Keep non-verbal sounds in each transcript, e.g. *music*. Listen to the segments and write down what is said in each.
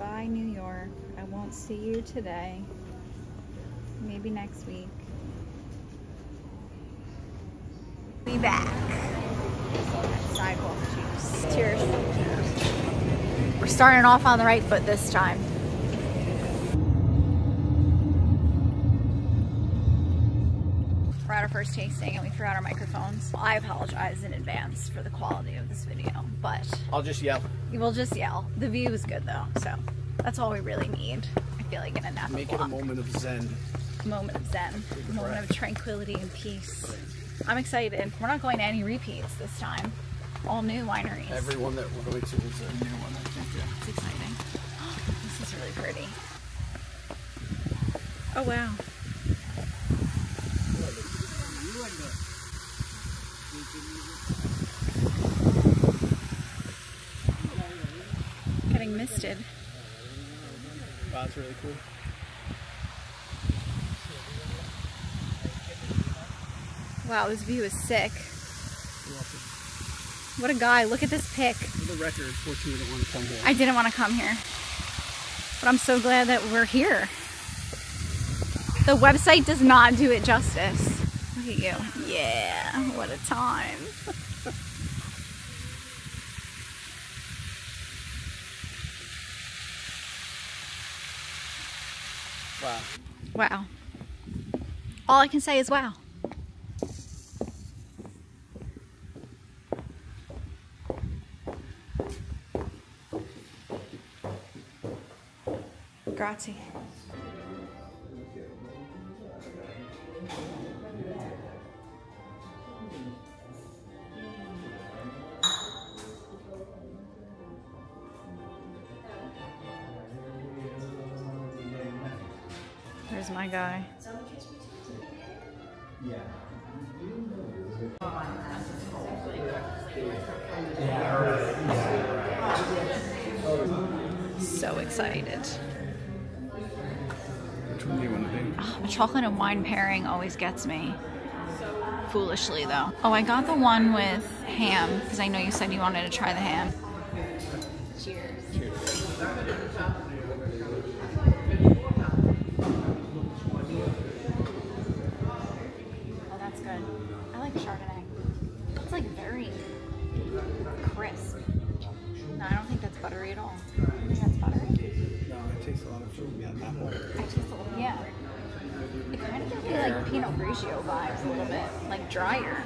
Bye, New York. I won't see you today. Maybe next week. Be back. Sidewalk juice. Cheers. We're starting off on the right foot this time. First tasting and we forgot our microphones. I apologize in advance for the quality of this video, but I'll just yell. we'll just yell. The view is good though, so that's all we really need. I feel like in a Napa Make it a moment of zen. moment of zen, moment of tranquility and peace. I'm excited. We're not going to any repeats this time. All new wineries. Everyone that we're going to is a new one, I think. Yeah. It's exciting. *gasps* This is really pretty. Oh wow. Getting misted. Wow, that's really cool. Wow, this view is sick. What a guy. Look at this pic. For the record, fortunately, didn't want to come here. I didn't want to come here. But I'm so glad that we're here. The website does not do it justice. Look at you. Yeah, what a time. *laughs* Wow. Wow. All I can say is wow. Grazie. My guy. So excited. Which one do you want to be? Ah, a chocolate and wine pairing always gets me. Foolishly, though. Oh, I got the one with ham because I know you said you wanted to try the ham. Cheers. Oh, Yeah. I taste a little, yeah. It kind of gives me like Pinot Grigio vibes a little bit, like drier.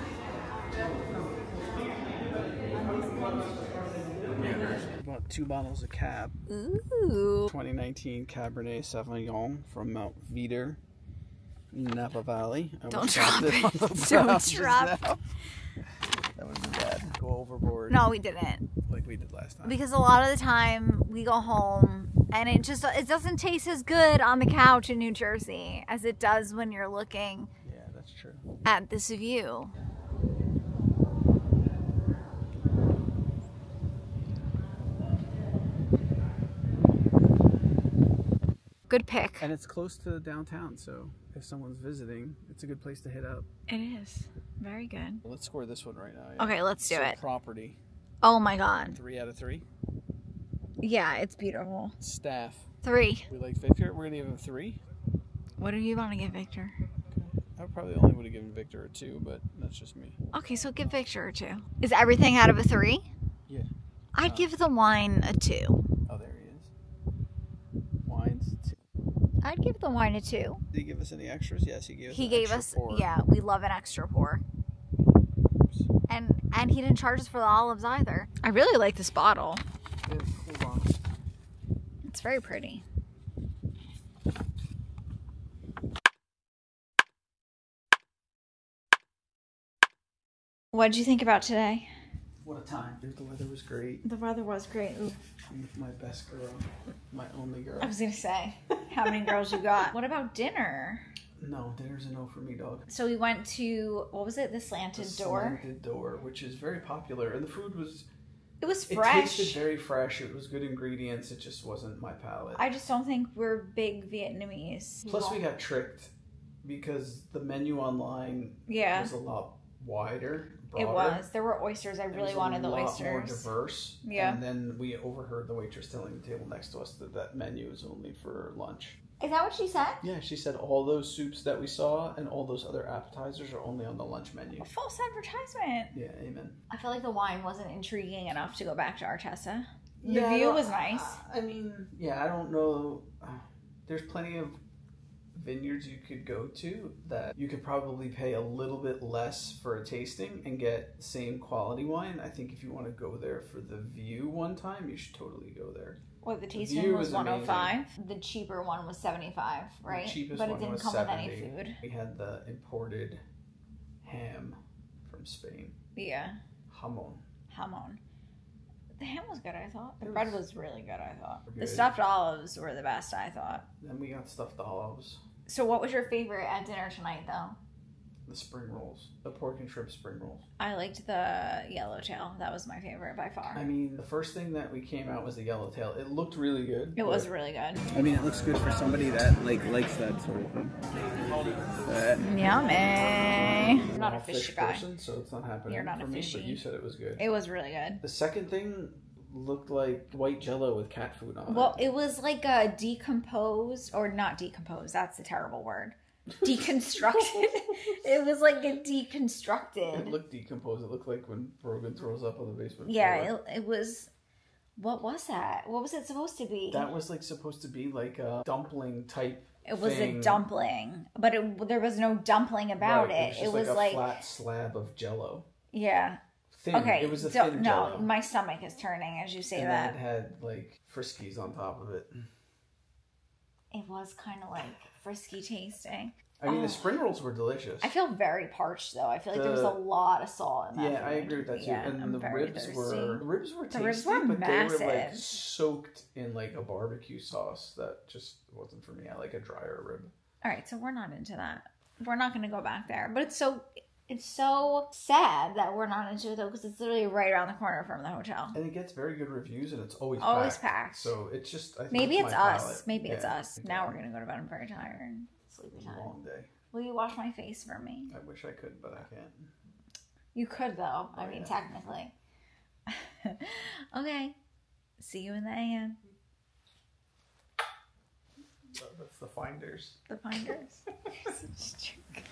About two bottles of Cab. Ooh. 2019 Cabernet Sauvignon from Mount Veeder, Napa Valley. I Don't drop it. *laughs* Don't drop now. That would be bad. Go overboard No, we didn't. like we did last time. Because a lot of the time we go home and it just it doesn't taste as good on the couch in New Jersey as it does when you're looking Yeah, that's true. at this view. Good pick. And it's close to downtown, so if someone's visiting, it's a good place to hit up. It is. Very good. Let's score this one right now. yeah. Okay, let's do So it. Property, Oh my god. three out of three. Yeah, it's beautiful. Staff, Three. we like Victor. We're gonna give him three. What do you want to give Victor? I probably only would have given Victor a two, but that's just me. Okay, so give Victor a two. Is everything out of a three? Yeah. I'd uh, give the wine a two. Oh, there he is. Wines. Two. I'd give the wine a two. Did he give us any extras? Yes, he gave us. He an gave extra us pour. yeah, we love an extra pour. And and he didn't charge us for the olives either. I really like this bottle. Yeah. It's very pretty. What did you think about today? What a time. The weather was great. The weather was great. I'm with my best girl, my only girl. I was gonna say, how many girls you got? *laughs* What about dinner? No, dinner's a no for me, dog. So we went to what was it? The slanted The door. Slanted door, which is very popular, and the food was. It was It tasted very fresh. It was good ingredients. It just wasn't my palate. I just don't think we're big Vietnamese. Plus, we got tricked because the menu online yeah. was a lot wider. It was. There were oysters. I It really was a wanted the lot More diverse. Yeah. And then we overheard the waitress telling the table next to us that that menu is only for lunch. Is that what she said? Yeah, she said all those soups that we saw and all those other appetizers are only on the lunch menu. False advertisement. Yeah, amen. I feel like the wine wasn't intriguing enough to go back to Artesa. The Yeah, view was nice. I mean, yeah, I don't know. uh, There's plenty of vineyards you could go to that you could probably pay a little bit less for a tasting and get same quality wine. I think if you want to go there for the view one time, you should totally go there. What the The tasting view was was one hundred five. The cheaper one was seventy five, right? The cheapest but it one didn't was come 70. with any food. We had the imported ham from Spain, Yeah, Hamon. hamon. The ham was good. I thought the bread was was really good. I thought the stuffed olives were the best. I thought. Then we got stuffed olives, So, what was your favorite at dinner tonight, though? The spring rolls, the pork and shrimp spring rolls. I liked the yellowtail. That was my favorite by far. I mean, the first thing that we came out was the yellowtail. It looked really good. it was really good. I mean, it looks good for somebody that like likes that sort of thing. But Yummy. I'm not I'm a fish guy. person, so it's not happening You're not for a me. fishy. But you said it was good. It was really good. The second thing looked like white Jello with cat food on Well, it. Well, it was like a decomposed, or not decomposed. That's a terrible word. Deconstructed. *laughs* it was like a It deconstructed. It looked decomposed. It looked like when Brogan throws up on the basement Yeah, floor. it, it was. What was that? What was it supposed to be? that was like supposed to be like a dumpling type. it was thing. a dumpling, but it, there was no dumpling about Right, it. It It was, was, just like, like, a flat slab of Jello. yeah. Thin. Okay. It was a don't- thin no, Jello. my stomach is turning as you say and that. it had like Friskies on top of it. It was kind of like frisky tasting. I mean, Oh. the um, spring rolls were delicious. I feel very parched though. I feel like there was a lot of salt in that. Yeah, I agree with that too. Yeah, and I'm the ribs thirsty. were the ribs were The ribs were but they were like soaked in like a barbecue sauce that just wasn't for me. I like a drier rib. All right, so we're not into that. We're not going to go back there. But it's so it's so sad that we're not into it though because it's literally right around the corner from the hotel. And it gets very good reviews, and it's always Always packed. packed. So it's just I think Maybe it's us. palate. Maybe it's us. I Now we're going to go to bed. I'm very tired and sleepy time. long day. Will you wash my face for me? I wish I could, but I can't. You could though. Oh, I Oh, mean, yeah. technically. *laughs* okay. See you in the AM. That's the finders. The finders. *laughs* You're such a jerk.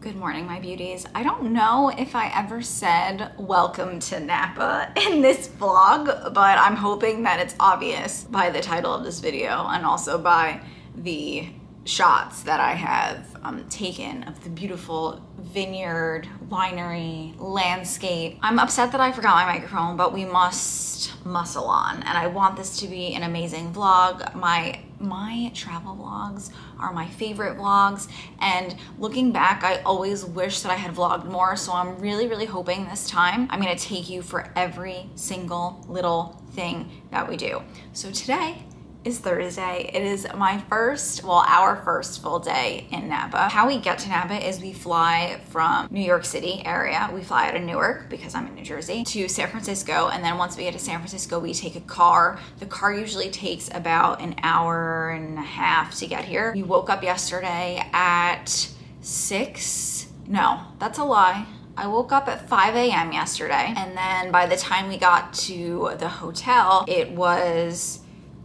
Good morning, my beauties. I don't know if I ever said welcome to Napa *laughs* in this vlog, but I'm hoping that it's obvious by the title of this video and also by the shots that I have um, taken of the beautiful vineyard, winery, landscape. I'm upset that I forgot my microphone, but we must muscle on. And I want this to be an amazing vlog. My my travel vlogs are my favorite vlogs. And looking back I always wish that I had vlogged more. So I'm really really hoping this time I'm gonna take you for every single little thing that we do. So today is Thursday. It is my first, well, our first full day in Napa. How we get to Napa is we fly from New York City area. We fly out of Newark because I'm in New Jersey to San Francisco. And then once we get to San Francisco, we take a car. The car usually takes about an hour and a half to get here. We woke up yesterday at six. No, that's a lie. I woke up at 5 a.m. yesterday, and then by the time we got to the hotel, it was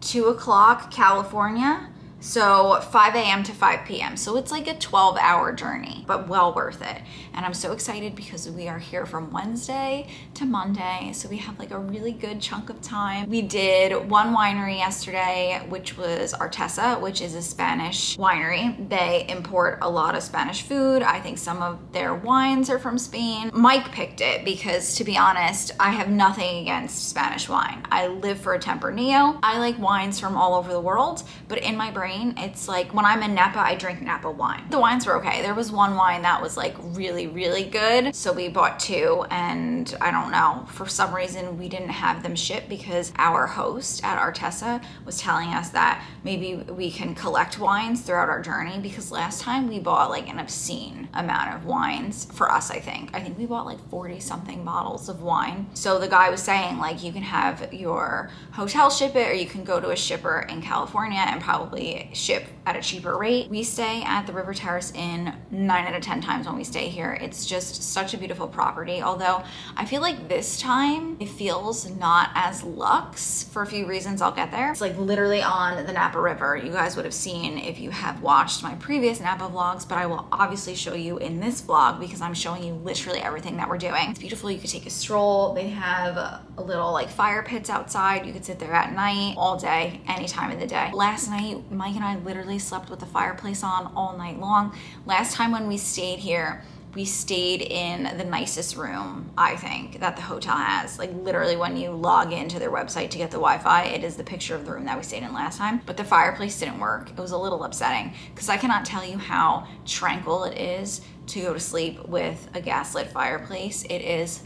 2 o'clock California. So 5 a.m. to 5 p.m. So it's like a 12 hour journey, but well worth it. And I'm so excited because we are here from Wednesday to Monday. So we have like a really good chunk of time. We did one winery yesterday, which was Artesa, which is a Spanish winery. They import a lot of Spanish food. I think some of their wines are from Spain. Mike picked it because to be honest, I have nothing against Spanish wine. I live for a Tempranillo. I like wines from all over the world, but in my brain, it's like when I'm in Napa, I drink Napa wine. The wines were okay. There was one wine that was like really, really good. So we bought two, and I don't know, for some reason we didn't have them shipped because our host at Artesa was telling us that maybe we can collect wines throughout our journey because last time we bought like an obscene amount of wines for us, I think. I think we bought like 40 something bottles of wine. So the guy was saying like you can have your hotel ship it or you can go to a shipper in California and probably ship at a cheaper rate. We stay at the River Terrace Inn nine out of 10 times when we stay here. It's just such a beautiful property. Although I feel like this time it feels not as luxe for a few reasons. I'll get there. It's like literally on the Napa River. You guys would have seen if you have watched my previous Napa vlogs, but I will obviously show you in this vlog because I'm showing you literally everything that we're doing. It's beautiful. You could take a stroll. They have a little like fire pits outside. You could sit there at night, all day, any time of the day. Last night, Mike and I literally slept with the fireplace on all night long. Last time when we stayed here, we stayed in the nicest room, I think, that the hotel has. Like literally when you log into their website to get the Wi-Fi, it is the picture of the room that we stayed in last time. But the fireplace didn't work. It was a little upsetting because I cannot tell you how tranquil it is to go to sleep with a gaslit fireplace. It is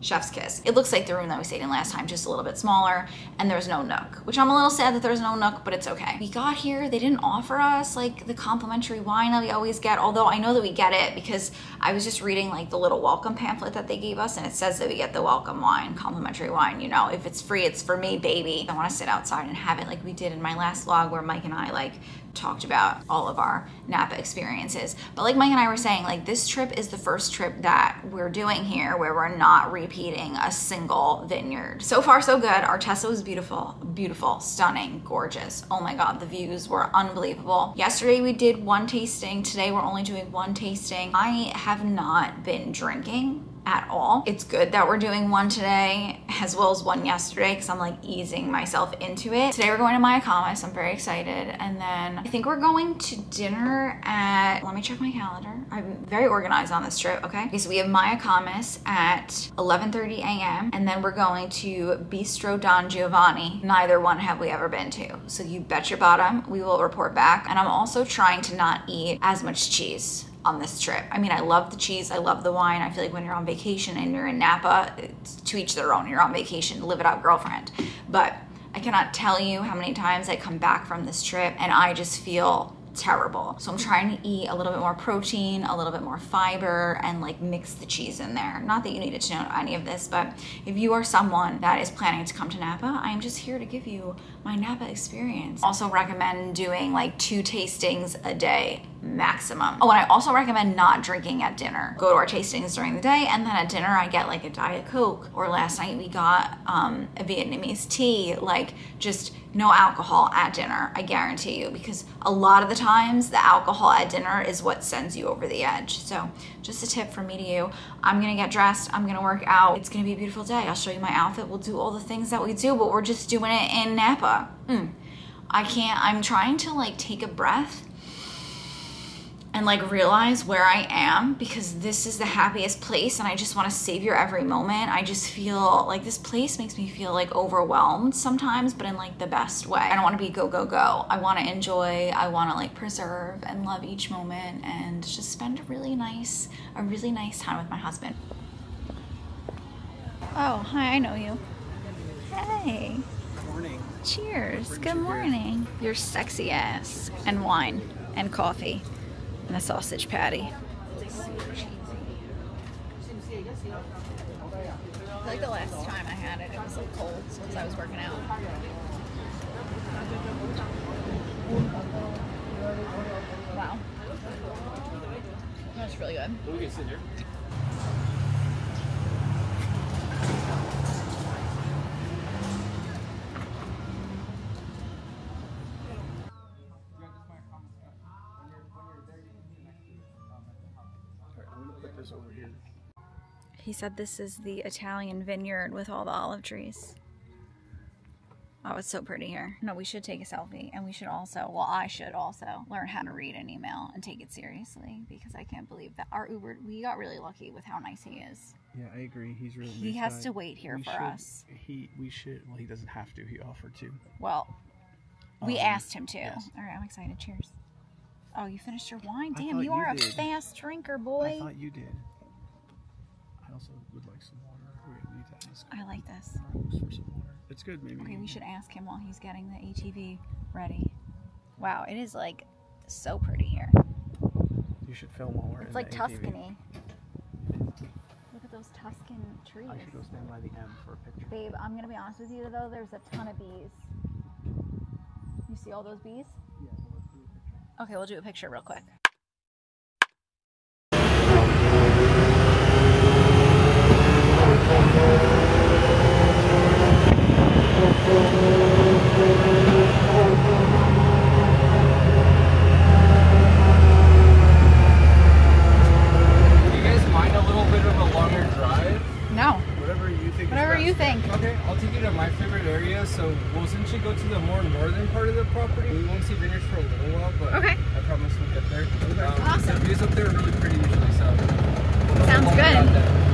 chef's kiss. It looks like the room that we stayed in last time, just a little bit smaller, and there's no nook, which I'm a little sad that there's no nook, but it's okay. We got here, they didn't offer us like the complimentary wine that we always get, although I know that we get it because I was just reading like the little welcome pamphlet that they gave us, and it says that we get the welcome wine, complimentary wine, you know, if it's free, it's for me, baby. I wanna sit outside and have it like we did in my last vlog where Mike and I like talked about all of our Napa experiences. But like Mike and I were saying, like this trip is the first trip that we're doing here where we're not repeating a single vineyard. So far so good. Artesa was beautiful, beautiful, stunning, gorgeous. Oh my God, the views were unbelievable. Yesterday we did one tasting. Today we're only doing one tasting. I have not been drinking at all. It's good that we're doing one today as well as one yesterday because I'm like easing myself into it. Today we're going to Mayacamas. I'm very excited. And then I think we're going to dinner at, let me check my calendar. I'm very organized on this trip, okay? Okay, so we have Mayacamas at 11.30 a.m. and then we're going to Bistro Don Giovanni. Neither one have we ever been to. So you bet your bottom we will report back. And I'm also trying to not eat as much cheese on this trip. I mean, I love the cheese, I love the wine. I feel like when you're on vacation and you're in Napa, it's to each their own. You're on vacation, live it up, girlfriend. But I cannot tell you how many times I come back from this trip and I just feel terrible. So I'm trying to eat a little bit more protein, a little bit more fiber, and like mix the cheese in there. Not that you needed to know any of this, but if you are someone that is planning to come to Napa, I am just here to give you my Napa experience. Also recommend doing like two tastings a day maximum. Oh, and I also recommend not drinking at dinner. Go to our tastings during the day, and then at dinner I get like a Diet Coke. Or last night we got um, a Vietnamese tea. Like just no alcohol at dinner, I guarantee you, because a lot of the times the alcohol at dinner is what sends you over the edge. So just a tip from me to you. I'm gonna get dressed, I'm gonna work out. It's gonna be a beautiful day. I'll show you my outfit. We'll do all the things that we do, but we're just doing it in Napa. Mm. I can't, I'm trying to like take a breath and like realize where I am because this is the happiest place and I just want to savor every moment. I just feel like this place makes me feel like overwhelmed sometimes, but in like the best way. I don't want to be go, go, go. I want to enjoy, I want to like preserve and love each moment and just spend a really nice, a really nice time with my husband. Oh, hi, I know you. Hey. Morning. Cheers. Good morning. Your sexy ass. And wine. And coffee. And a sausage patty. I feel like the last time I had it, it was like cold because I was working out. Wow. That's really good. He said this is the Italian vineyard with all the olive trees. Oh, it's so pretty here. No, we should take a selfie and we should also, well, I should also learn how to read an email and take it seriously because I can't believe that our Uber, we got really lucky with how nice he is. Yeah, I agree. He's really. He nice has guy. to wait here We for should- us. He, we should. Well, he doesn't have to. He offered to. Well, we Um, asked him to. yes. All right, I'm excited. Cheers. Oh, you finished your wine? Damn, you you are a fast drinker, boy. I thought you did. I also would like some water. We need to ask. I like this. For some water. It's good. Maybe. Okay, we should ask him while he's getting the ATV ready. Wow, it is like so pretty here. You should film while we're It's in like the ATV. Tuscany. Look at those Tuscan trees. I should go stand by the M for a picture. Babe, I'm gonna be honest with you though, there's a ton of bees. You see all those bees? Yes. Okay, we'll do a picture real quick. Do you guys mind a little bit of a longer drive? No. Whatever you think. is Whatever best. you think. Okay, I'll take you to my favorite area. So we'll essentially go to the more northern part of the property. We won't see vineyards for a little while, but Okay. I promise we'll get there. Um, Awesome. The more northern part of the property. We won't see Vineyard for a little while, but I promise we'll get there. Um, the views up there are really pretty usually, so. Sounds good.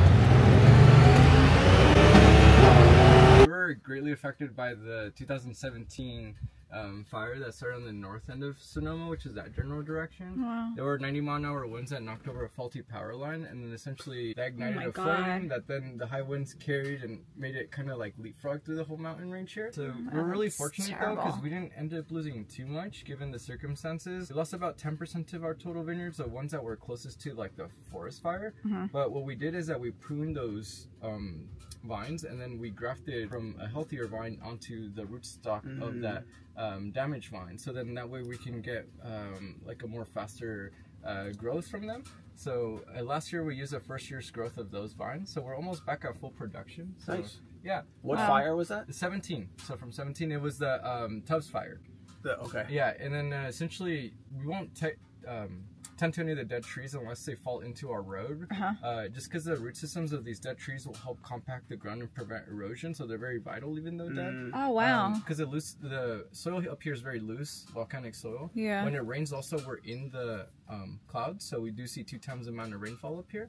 Greatly affected by the 2017 um, fire that started on the north end of Sonoma, which is that general direction. Wow. There were 90 mile an hour winds that knocked over a faulty power line, and then essentially that ignited Oh a flame that then the high winds carried and made it kind of like leapfrog through the whole mountain range here. So we're really fortunate though, because we didn't end up losing too much given the circumstances. We lost about 10% of our total vineyards, the ones that were closest to like the forest fire. Mm-hmm. But what we did is that we pruned those um, vines and then we grafted from a healthier vine onto the rootstock of that um, damaged vine. So then that way we can get um, like a more faster uh, growth from them. So uh, last year we used a first year's growth of those vines. So we're almost back at full production. So Nice. yeah, What Wow. fire was that? 17. So from 17 it was the um, Tubbs fire. The, okay. Yeah, and then uh, essentially we won't take. um, tend to any of the dead trees unless they fall into our road. Uh-huh. Uh, just because the root systems of these dead trees will help compact the ground and prevent erosion, so they're very vital even though dead. Oh wow. Because the loose, the soil up here is very loose, volcanic soil. Yeah. When it rains, also we're in the um, clouds, so we do see two times the amount of rainfall up here.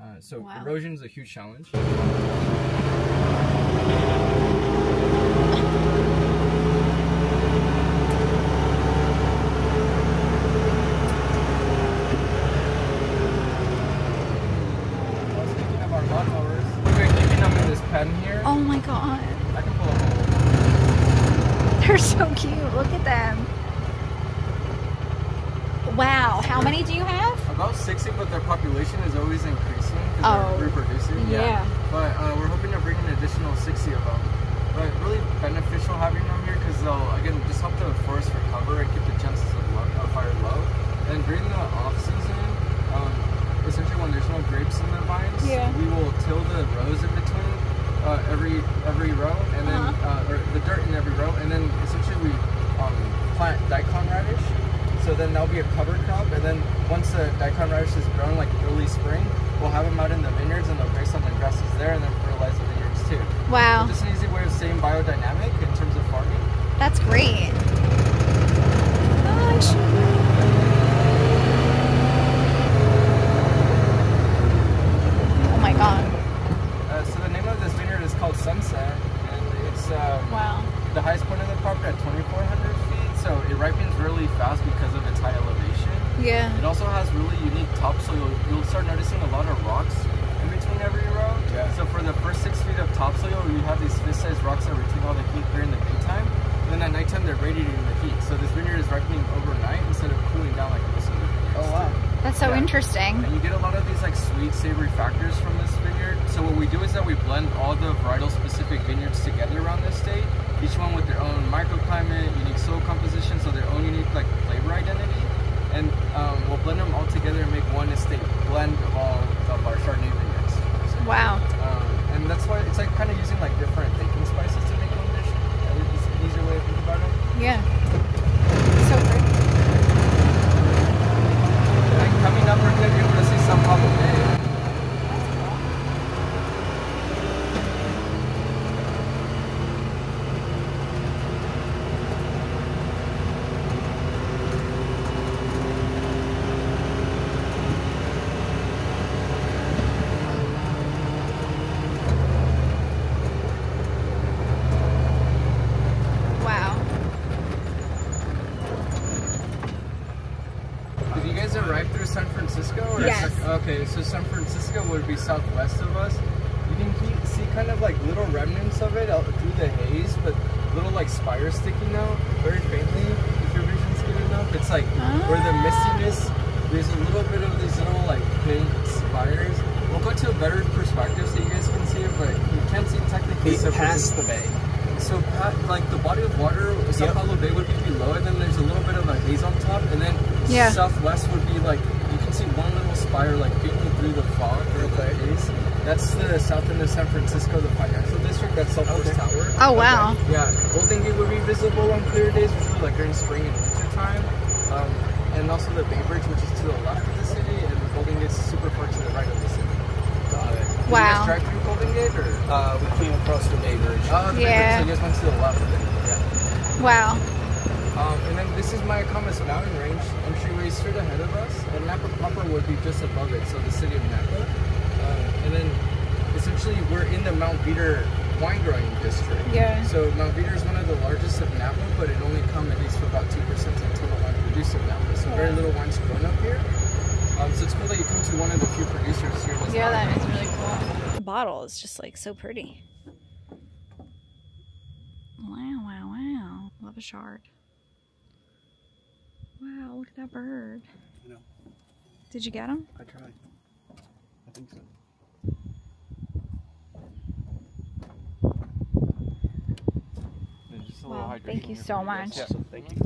Uh, so Wow. erosion is a huge challenge. I was thinking of our lawnmowers. We're keeping them in this pen here. oh my god. I can pull up. They're so cute. Look at them. Wow. How many do you have? About 60, but their population is always increasing because Oh. they're reproducing. Yeah. But uh, we're hoping to bring an additional 60 of them. But really beneficial having them here because they'll, again, just help the forest recover and keep the chances of, low, of fire low. And during the off season, um, essentially when there's no grapes in the vines, Yeah. we will till the rows in between uh, every every row, and then Uh-huh. uh, or the dirt in every row, and then essentially we um, plant daikon radish. So then that'll be a cover crop, and then once the daikon radish is grown, like early spring, we'll have them out in the vineyards, and they'll graze on the grasses there, and then fertilize the vineyards too. Wow. So just an easy way of staying biodynamic in terms of farming. That's great. Gosh. Oh my god. Uh, so the name of this vineyard is called Sunset, and it's um, Wow. the highest point of the property at 2,400 feet. So it ripens really fast because of its high elevation. Yeah. It also has really unique topsoil. You'll start noticing a lot of rocks in between every row. Yeah. So for the first six feet of topsoil, you have these fist-sized rocks that retain all the heat during the daytime. And then at nighttime, they're radiating the heat. So this vineyard is ripening overnight instead of cooling down like most of the vineyards. Oh wow. That's so Yeah. interesting. And you get a lot of these like sweet, savory factors from this vineyard. So what we do is that we blend all the varietal specific vineyards together around this state, each one with their own microclimate, unique soil composition, so their own unique like flavor identity. And um, we'll blend them all together and make one estate blend of all of our Chardonnay vineyards. So, Wow. And that's why it's like kind of using like different baking spices to make one dish. That would be an easier way to think about it. Yeah. So great. Like coming up, we're gonna be able to see San Pablo Bay. Wow. Did you guys arrive through San Francisco? Or Yes. Okay, so San Francisco would be southwest of us. You can keep, see kind of like little remnants of it out through the haze, but little like spires sticking out very faintly. If your vision's good enough, it's like where the mistiness. There's a little bit of these little like pink spires. We'll go to a better perspective so you guys can see it, but you can't see technically. It's San past Francisco- the bay. so Pat, like the body of water, San Yep. Pablo Bay would be below, and then there's a little bit of a haze on top, and then Yeah. southwest would be like you can see one little spire like peeking through the fog or the haze. That's the south end of San Francisco, the financial district. That's Southwest Okay. Tower. Oh wow. Yeah, Golden Gate would be visible on clear days, which would be like during spring and winter time. Um, and also the Bay Bridge, which is to the left of the city, and the Golden is super far to the right of the city. Got it. Did you Wow. guys drive through Golden Gate or? Uh, we came across the Bay Bridge. Uh, the Bay Bridge, Yeah. So you guys went to the left of it. Yeah. Wow. Um, and then this is Mayacamas mountain range, entryway straight ahead of us, and Napa proper would be just above it, so the city of Napa. Uh, and then essentially we're in the Mount Veeder wine growing district. Yeah. So Mount Veeder is one of the largest of Napa, but it only come at least for about 2% of the total wine produced in Napa. So very little wine's grown up here. Um, so it's cool that you come to one of the few producers here this Yeah, that is really cool. The bottle is just like so pretty. Wow, wow, wow. Love a shard. Wow, look at that bird. I know. Did you get him? I tried. I think so. And just a Wow, thank you so much. Yeah. Awesome. Thank you.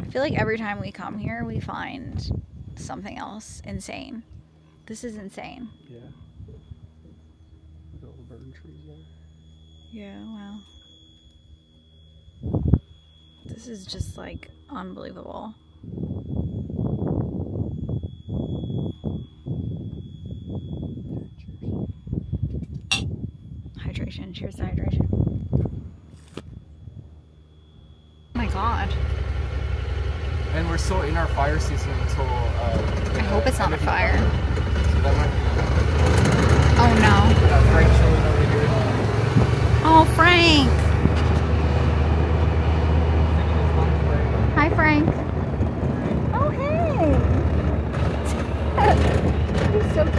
I feel like every time we come here, we find something else insane. This is insane. Yeah. Look at all the burn trees there. Yeah, wow. This is just like unbelievable. Hydration. Cheers to hydration. Oh my god. And we're still in our fire season until. Uh, I hope it's not a fire. So that might be. Oh no. Uh, Frank chilling over here. Oh, Frank. Hi, Frank. Oh, hey. He's so cute.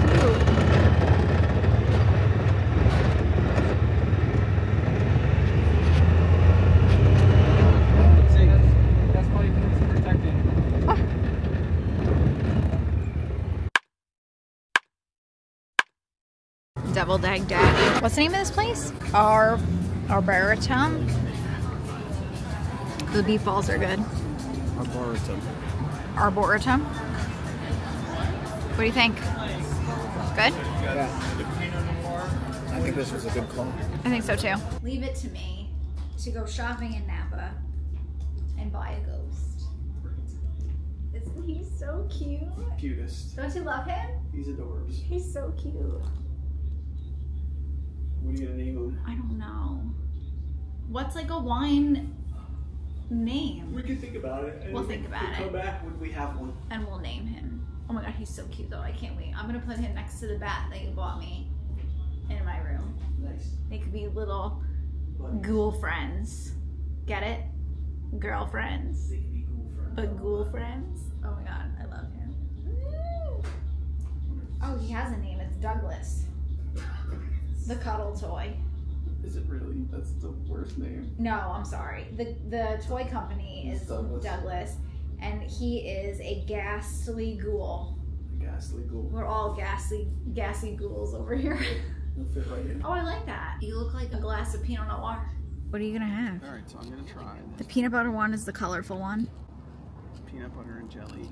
See, that's, that's probably because it's protected. Double Dag Daddy. What's the name of this place? Ar Arboretum. The beef balls are good. Arboretum. Arboretum. What do you think? Good? Yeah. I think this was a good call. I think so too. Leave it to me to go shopping in Napa and buy a ghost. Isn't he so cute? Cutest. Don't you love him? He's adorbs. He's so cute. What are you gonna name him? I don't know. What's like a wine name? We can think about it. We'll we think can it. Come back when we have one. And we'll name him. Oh my god, he's so cute though. I can't wait. I'm gonna put him next to the bat that you bought me in my room. Nice. They could be little Buddies. ghoul friends. Get it? Girlfriends. They can be cool friends. But ghoul friends? Oh my god, I love him. Oh, he has a name. It's Douglas. The cuddle toy. Is it really? That's the worst name. No, I'm sorry. The the toy company is Douglas. Douglas. And he is a ghastly ghoul. A Ghastly ghoul. We're all ghastly ghastly ghouls over here. Fit right in. Oh, I like that. You look like a glass of Pinot Noir. What are you gonna have? All right, so I'm gonna try The peanut butter one is the colorful one. peanut butter and jelly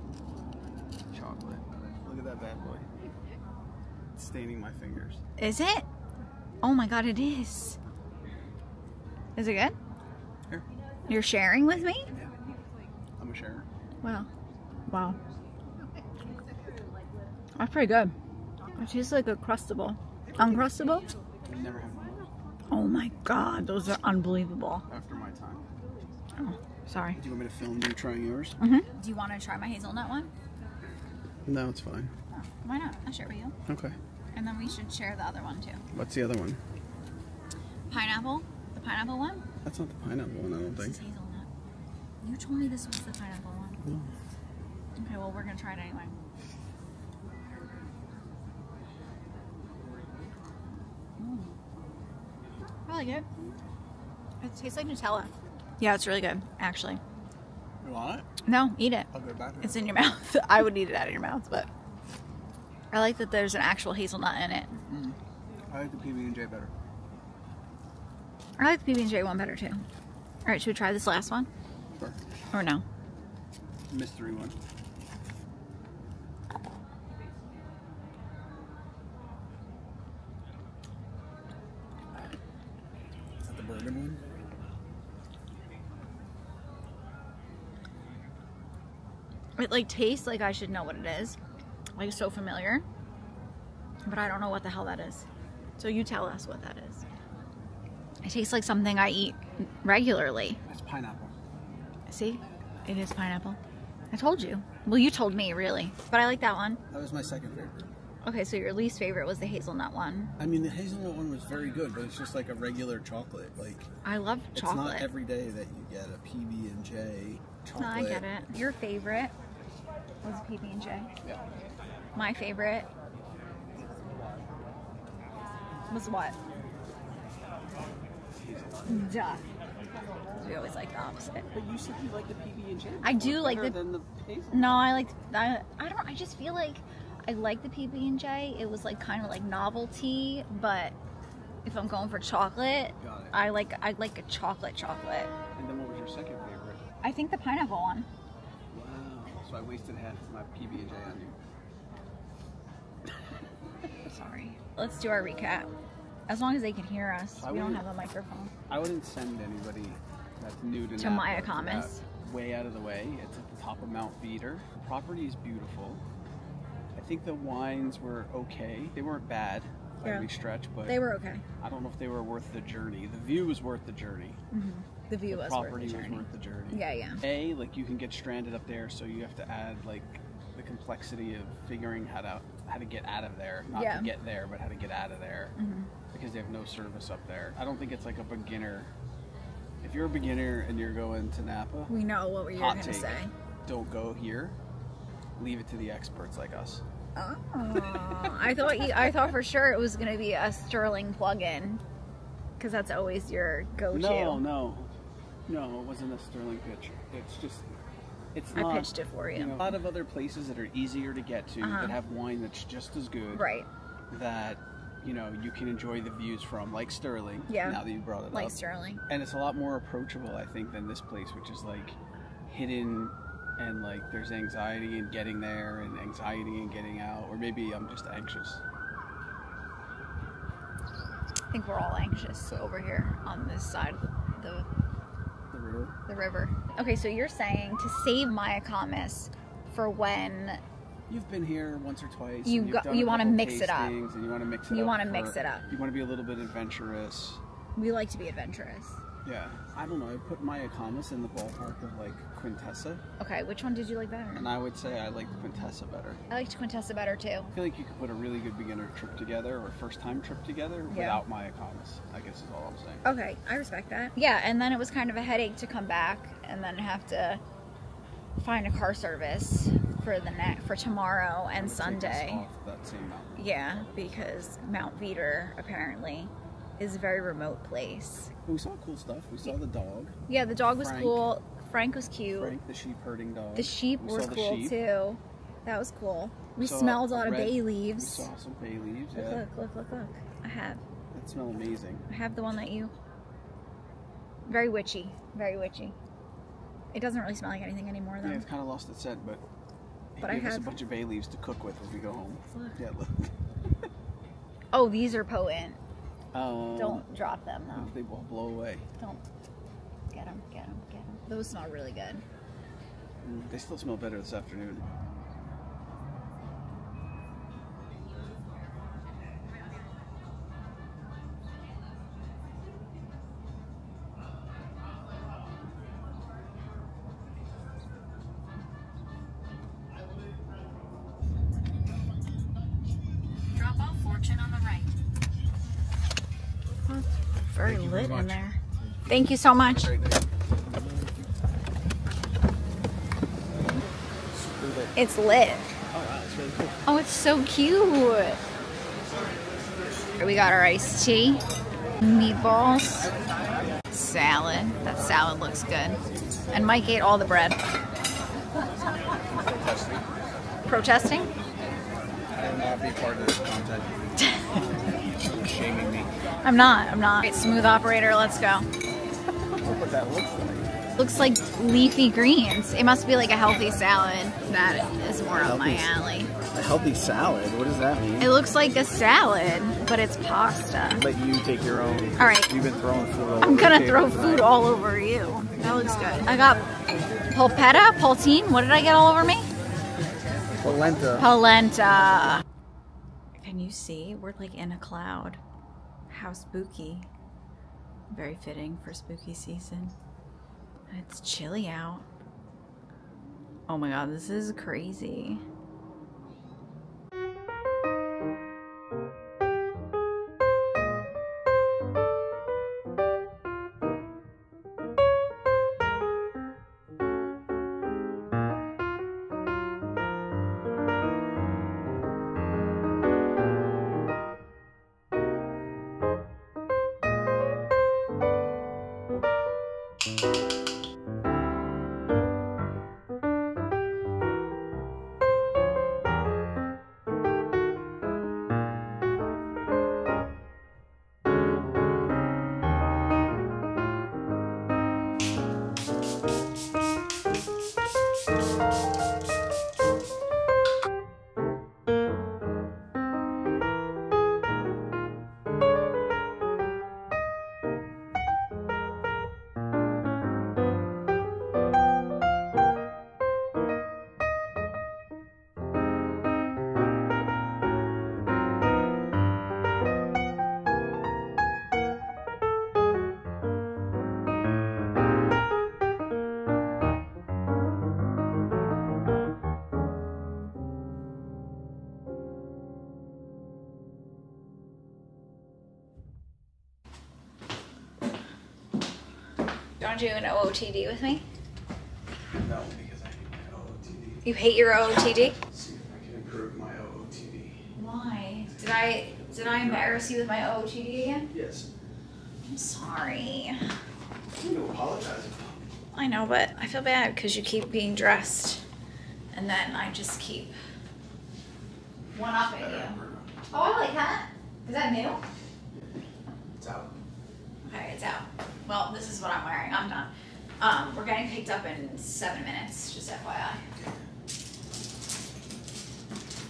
chocolate. Look at that bad boy. It's staining my fingers. Is it? Oh my god, it is. Is it good? Here. You're sharing with me? Yeah. I'm a sharer. Wow. Wow. That's pretty good. It tastes like a crustable. Uncrustable? I've never had one Oh my god, those are unbelievable. after my time. Oh, sorry. Do you want me to film you trying yours? Mm-hmm. Do you want to try my hazelnut one? No, it's fine. Oh, why not? I'll share with you. Okay. And then we should share the other one too. What's the other one? Pineapple? The pineapple one? That's not the pineapple one, I don't This think. Is hazelnut. You told me this was the pineapple one. Okay, well, we're gonna try it anyway. Mm. Really good. It tastes like Nutella. Yeah, it's really good, actually. You want it? No, eat it. I'll go back. It's in your *laughs* mouth. I would eat it out of your mouth, but I like that there's an actual hazelnut in it. I like the PB and J better. I like the PB&J one better too. All right, should we try this last one? Sure. Or no? Mystery one. Is that the bourbon one? It like tastes like I should know what it is. Like so familiar. But I don't know what the hell that is. So you tell us what that is. It tastes like something I eat regularly. That's pineapple. See? It is pineapple. I told you. Well, you told me, really. But I like that one. That was my second favorite. Okay, so your least favorite was the hazelnut one. I mean, the hazelnut one was very good, but it's just like a regular chocolate. Like I love chocolate. it's not every day that you get a PB and J chocolate. No, I get it. Your favorite was PB and J. Yeah. My favorite was what? Duh. We always like the opposite. But you said you like the PB and J. I do like the- than the hazelnut. No, I like I, I don't I just feel like I like the PB and J. It was like kind of like novelty, but if I'm going for chocolate, I like I like a chocolate chocolate. And then what was your second favorite? I think the pineapple one. Wow. So I wasted half of my PB and J on you. Sorry. Let's do our recap. As long as they can hear us, I we don't have a microphone. I wouldn't send anybody that's new to To Napa Mayacamas. that Way out of the way. It's at the top of Mount Veeder. The property is beautiful. I think the wines were okay. They weren't bad by Yeah. any stretch, but They were okay. I don't know if they were worth the journey. The view was worth the journey. Mm -hmm. The view was property worth the was journey. worth the journey. Yeah, yeah. A, like you can get stranded up there, so you have to add like the complexity of figuring how to how to get out of there, not Yeah. to get there, but how to get out of there, Mhm. Because they have no service up there. I don't think it's like a beginner. If you're a beginner and you're going to Napa, We know what you were hot going to say. don't go here. Leave it to the experts like us. Oh, I thought you, I thought for sure it was going to be a Sterling plug-in because that's always your go-to. No, no, no. It wasn't a Sterling pitch. It's just. It's not, I pitched it for you. know, a lot of other places that are easier to get to Uh-huh. that have wine that's just as good. Right, that you know you can enjoy the views from, like Sterling. Yeah. Now that you brought it like up, Sterling. and it's a lot more approachable, I think, than this place, which is like hidden and like there's anxiety in getting there and anxiety in getting out, or maybe I'm just anxious. I think we're all anxious over here on this side of the The river. the river. Okay, so you're saying to save Mayacamas for when You've been here once or twice. You go- you wanna mix it up. And you want to mix it You up. wanna mix it up. You want to be a little bit adventurous. we like to be adventurous. Yeah. I don't know. I put Mayacamas in the ballpark of like Quintessa, Okay, which one did you like better? and I would say I like Quintessa better. I liked Quintessa better too. I feel like you could put a really good beginner trip together or first time trip together Yeah. without Mayacamas, I guess is all I'm saying. Okay, I respect that. Yeah, and then it was kind of a headache to come back and then have to find a car service for the net for tomorrow and Sunday. off that same mountain. Yeah, because Mount Veeder apparently is a very remote place. But we saw cool stuff. We saw the dog, Yeah, the dog was Frank. cool. Frank was cute. Frank, the sheep herding dog. The sheep We was saw the cool sheep. too. That was cool. We smelled a lot of bay We leaves. saw some bay leaves. Look, Yeah, look, look, look, look. I have. that smell amazing. I have the one that you. Very witchy. Very witchy. It doesn't really smell like anything anymore though. Yeah, it's kind of lost its scent, but But I gave us a bunch of bay leaves to cook with as we go home. Look. Yeah, look. *laughs* Oh, these are potent. Um, Don't drop them though. They will blow away. Don't. Get them, get them, get them. Those smell really good. Mm, They still smell better this afternoon. Thank you so much. It's lit. Oh wow, it's really cool. Oh, it's so cute. We got our iced tea, meatballs, salad. That salad looks good. And Mike ate all the bread. Protesting? I will not be part of this content. Shaming me. *laughs* I'm not. I'm not. Smooth operator. Let's go. Look what that looks like. Looks like leafy greens. It must be like a healthy salad. That is more up my alley. A healthy salad. What does that mean? It looks like a salad, but it's pasta. Let you take your own. All right. You've been throwing food all I'm over gonna throw table food all over you. That looks good. I got polpetta, poltine. What did I get all over me? Polenta. Polenta. Can you see? We're like in a cloud. How spooky. Very fitting for spooky season. It's chilly out. Oh my god, this is crazy. Do an OOTD with me? No, because I need my OOTD. You hate your OOTD? See if I can improve my OOTD. Why? Did I did I embarrass you with my OOTD again? Yes. I'm sorry. You apologize. I know, but I feel bad because you keep being dressed, and then I just keep one upping you. Oh, I like that. Is that new? It's out. Okay, it's out. Well, this is what I'm wearing. I'm done. Um, we're getting picked up in seven minutes, just FYI.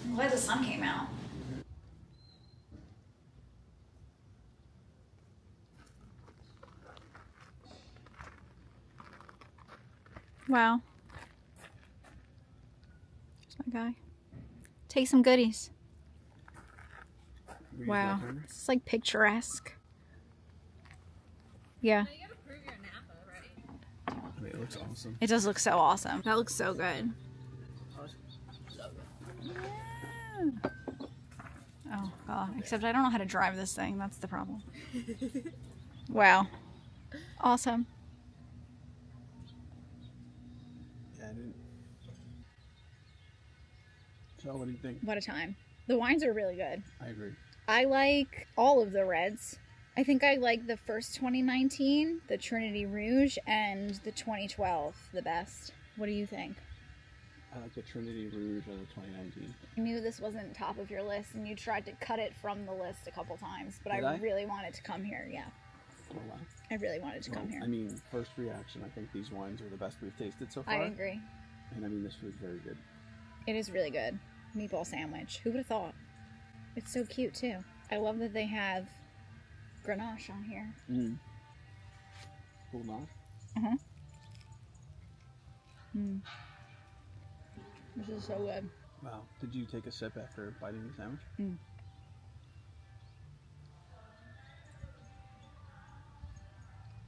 I'm glad the sun came out. Wow. There's my guy. Take some goodies. Wow. that timer? This is like picturesque. Yeah. Wait, it looks awesome. It does look so awesome. That looks so good. Oh god. Except I don't know how to drive this thing. That's the problem. *laughs* wow. Awesome. Yeah, I didn't. So, what do you think? What a time. The wines are really good. I agree. I like all of the reds. I think I like the first 2019, the Trinity Rouge, and the 2012 the best. What do you think? I like the Trinity Rouge of the 2019. I knew this wasn't top of your list, and you tried to cut it from the list a couple times, but I, I? really wanted to come here. Yeah, Oh, wow. I really wanted to come here. I mean, first reaction, I think these wines are the best we've tasted so far. I agree. And I mean, this food's very good. It is really good. Meatball sandwich. Who would have thought? It's so cute too. I love that they have Grenache on here. Mm. Cool enough. This is so good. Wow. Did you take a sip after biting the sandwich? Mm.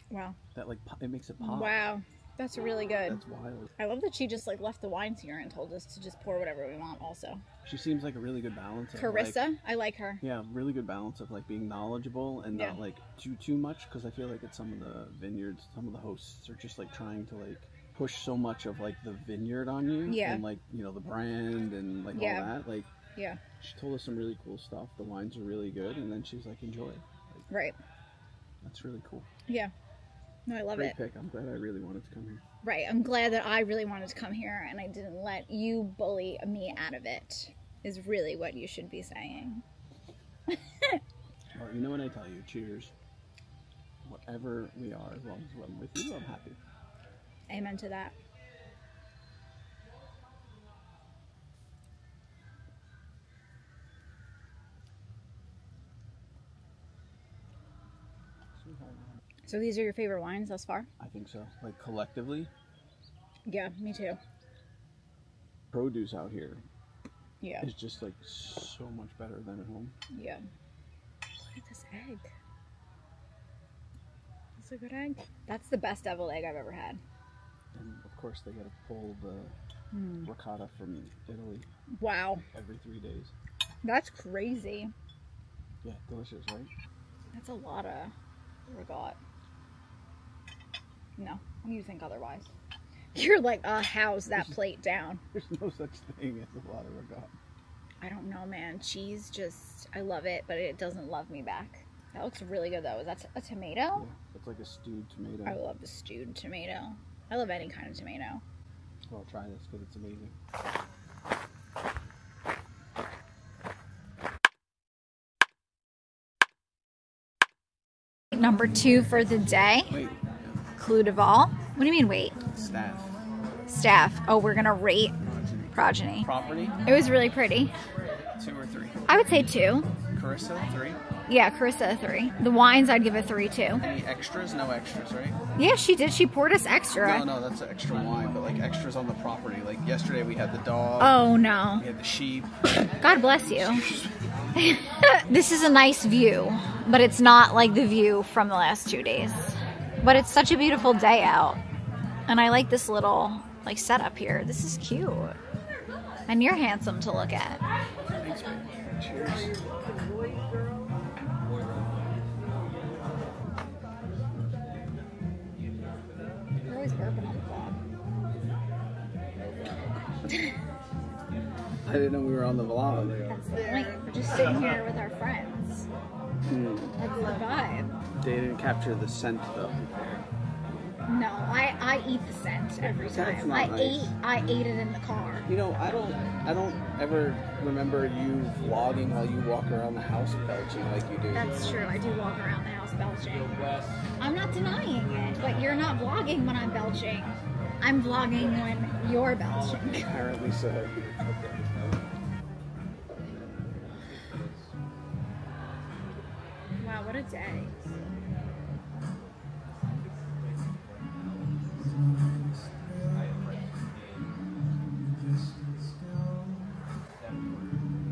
Wow. That like it makes it pop. Wow. That's really good. That's wild. I love that she just like left the wines here and told us to just pour whatever we want also. She seems like a really good balance. Of, Carissa, Like, I like her. yeah, really good balance of like being knowledgeable and not like too too much because I feel like at some of the vineyards, some of the hosts are just like trying to like push so much of like the vineyard on you Yeah. and like you know the brand and like Yeah. all that. Like Yeah. she told us some really cool stuff. The wines are really good, and then she's like, "Enjoy." Like Right. that's really cool. Yeah. No, I love Great it. pick. I'm glad I really wanted to come here. Right. I'm glad that I really wanted to come here and I didn't let you bully me out of it. Is really what you should be saying. Well, you know what I tell you? Cheers. Whatever we are, as long as I'm with you, I'm happy. Amen to that. So these are your favorite wines thus far? I think so. Like collectively, Yeah, me too. produce out here Yeah. is just like so much better than at home. Yeah. Look at this egg. That's a good egg. That's the best deviled egg I've ever had. And of course, they gotta pull the hmm. ricotta from Italy Wow. every three days. That's crazy. Yeah, delicious, right? That's a lot of regot. No, you think otherwise. *laughs* You're like, uh, how's that plate down? There's no such thing as a lot of. I don't know, man. Cheese just, I love it, but it doesn't love me back. That looks really good though. Is that a tomato? Yeah, it's like a stewed tomato. I love the stewed tomato. I love any kind of tomato. Well, try this because it's amazing. Number two for the day, Wait, Clos du Val. What do you mean, wait? staff. Staff. Oh, we're gonna rate Progeny. Property, It was really pretty. two or three. I would say two. Carissa, three. Yeah, Carissa, three. The wines, I'd give a three too. Any extras? No extras, right? Yeah, she did. She poured us extra. No, no, that's extra wine, but like extras on the property. Like yesterday, we had the dog. Oh no. We had the sheep. *coughs* God bless you. *laughs* this is a nice view, but it's not like the view from the last two days. But it's such a beautiful day out. And I like this little like setup here. This is cute. And you're handsome to look at. Thanks. Cheers. You're always burping on the vlog. I didn't know we were on the vlog. That's the point. We're just sitting here with our friends. Hmm. That's the vibe. They didn't capture the scent though. No, I, I eat the scent every time. I nice. ate I ate it in the car. You know, I don't, I don't ever remember you vlogging while you walk around the house belching like you do. That's true. I do walk around the house belching. I'm not denying it, but you're not vlogging when I'm belching. I'm vlogging when you're belching. *laughs* Apparently so. Wow, what a day.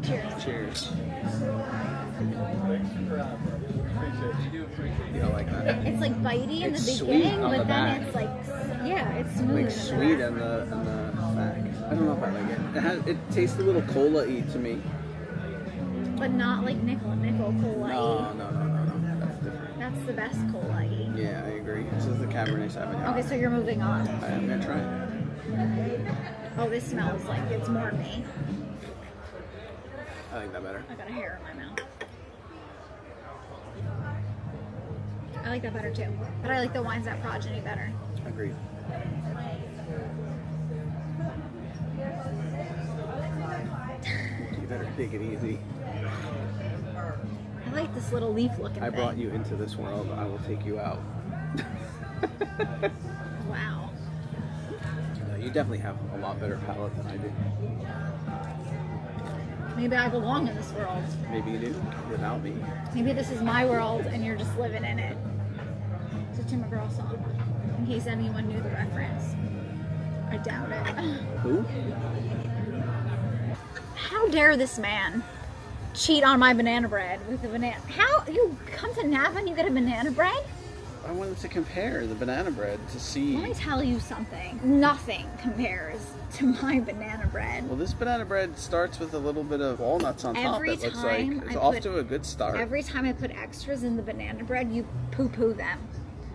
Cheers. Cheers. You don't like that? It's like bitey in It's the beginning, but the then back. it's like, yeah, it's smooth. in Like sweet on the on the back. I don't know if I like it. It, has, it tastes a little cola-y to me. But not like nickel nickel cola. No, no, no, no, no. That's different. That's the best cola. Yeah, I agree. This is the Cabernet Sauvignon. Okay, so you're moving on. I am gonna try it. Oh, this smells like it's more me. I like that better. I got a hair in my mouth. I like that better too. But I like the wines that progeny better. Agreed. You better take it easy. I like this little leaf looking I thing. brought you into this world. I will take you out. Wow. No, you definitely have a lot better palate than I do. Maybe I belong in this world. Maybe you do without me. Maybe this is my world and you're just living in it. It's a Tim McGraw song. In case anyone knew the reference. I doubt it. Who? How dare this man cheat on my banana bread with the banana? How you come to Napa and you get a banana bread? I wanted to compare the banana bread to see. Let me tell you something. Nothing compares to my banana bread. Well, this banana bread starts with a little bit of walnuts on top. Every It looks like it's I off put- to a good start. Every time I put extras in the banana bread, you poo-poo them.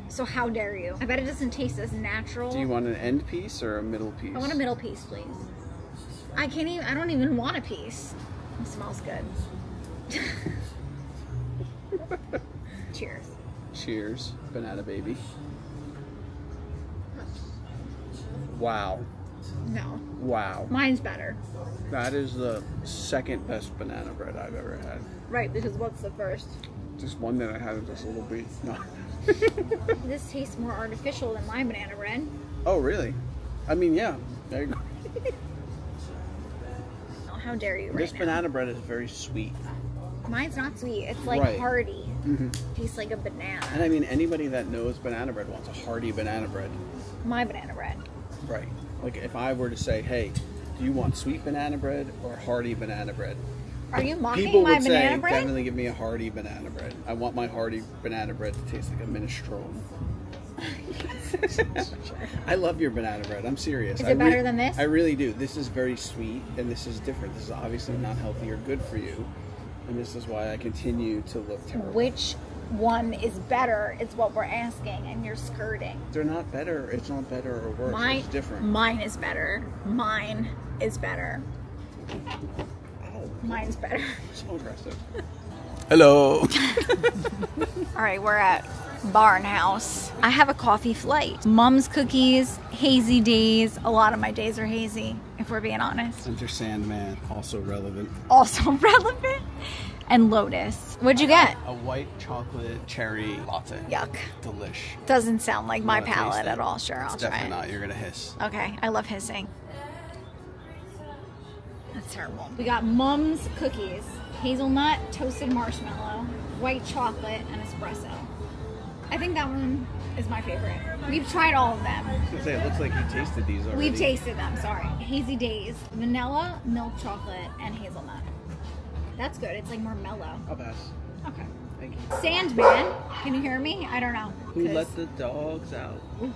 So how dare you? I bet it doesn't taste as natural. Do you want an end piece or a middle piece? I want a middle piece, please. I can't even. I don't even want a piece. It smells good. *laughs* Cheers. Cheers, banana baby. Wow. No, Wow. mine's better. That is the second best banana bread I've ever had. Right, because what's the first? Just one that I had just a little bit. No. *laughs* This tastes more artificial than my banana bread. Oh, really? I mean, yeah. I agree. *laughs* How dare you right This now. banana bread is very sweet. Mine's not sweet. It's like Right. hearty. Mhm. Tastes like a banana. And I mean, anybody that knows banana bread wants a hearty banana bread. My banana bread. Right. Like if I were to say, hey, do you want sweet banana bread or hearty banana bread? Are you mocking People my would banana say, bread? definitely give me a hearty banana bread. I want my hearty banana bread to taste like a minestrone. *laughs* *laughs* I love your banana bread. I'm serious. Is I it better than this? I really do. This is very sweet, and this is different. This is obviously not healthy or good for you, and this is why I continue to look terrible. Which one is better is what we're asking, and you're skirting. They're not better. It's not better or worse. Mine, it's different. Mine is better. Mine is better. Ow, Mine's better. so aggressive. *laughs* Hello. All right, we're at Barnhouse. I have a coffee flight. Mom's cookies, hazy days. A lot of my days are hazy, if we're being honest. Enter Sandman, also relevant. Also *laughs* relevant. And Lotus. What'd you get? A white chocolate cherry latte. Yuck. Delish. Doesn't sound like my palate at all. Sure, I'll It's try definitely it. not. You're gonna hiss. Okay, I love hissing. That's terrible. We got Mum's cookies, hazelnut, toasted marshmallow, white chocolate, and espresso. I think that one is my favorite. We've tried all of them. I was gonna say, it looks like you tasted these already. We've tasted them, sorry. Hazy Days, vanilla, milk chocolate, and hazelnut. That's good. It's like more mellow. I'll pass. Okay. Thank you. Sandman, can you hear me? I don't know. Who let the dogs out? *laughs*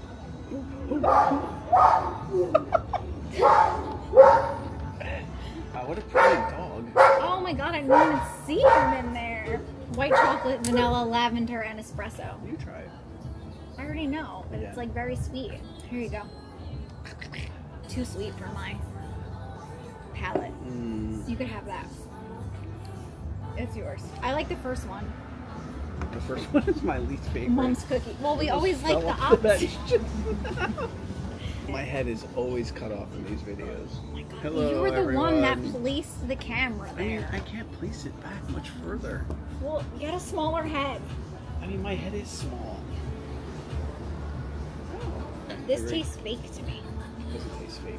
Wow, what a pretty dog. Oh my god, I didn't even see him in there. White chocolate, vanilla, lavender, and espresso. You try it. I already know, but Yeah. it's like very sweet. Here you go. Too sweet for my palate. Mm, You could have that. It's yours. I like the first one. the first *laughs* one is my least favorite. Mom's cookie. Well, we always like the opposite. *laughs* my head is always cut off in these videos. Hello, you were the one that placed the camera I mean. I can't place it back much further. Well, get a smaller head. I mean, my head is small. Oh, this You're right. tastes fake to me. doesn't taste fake.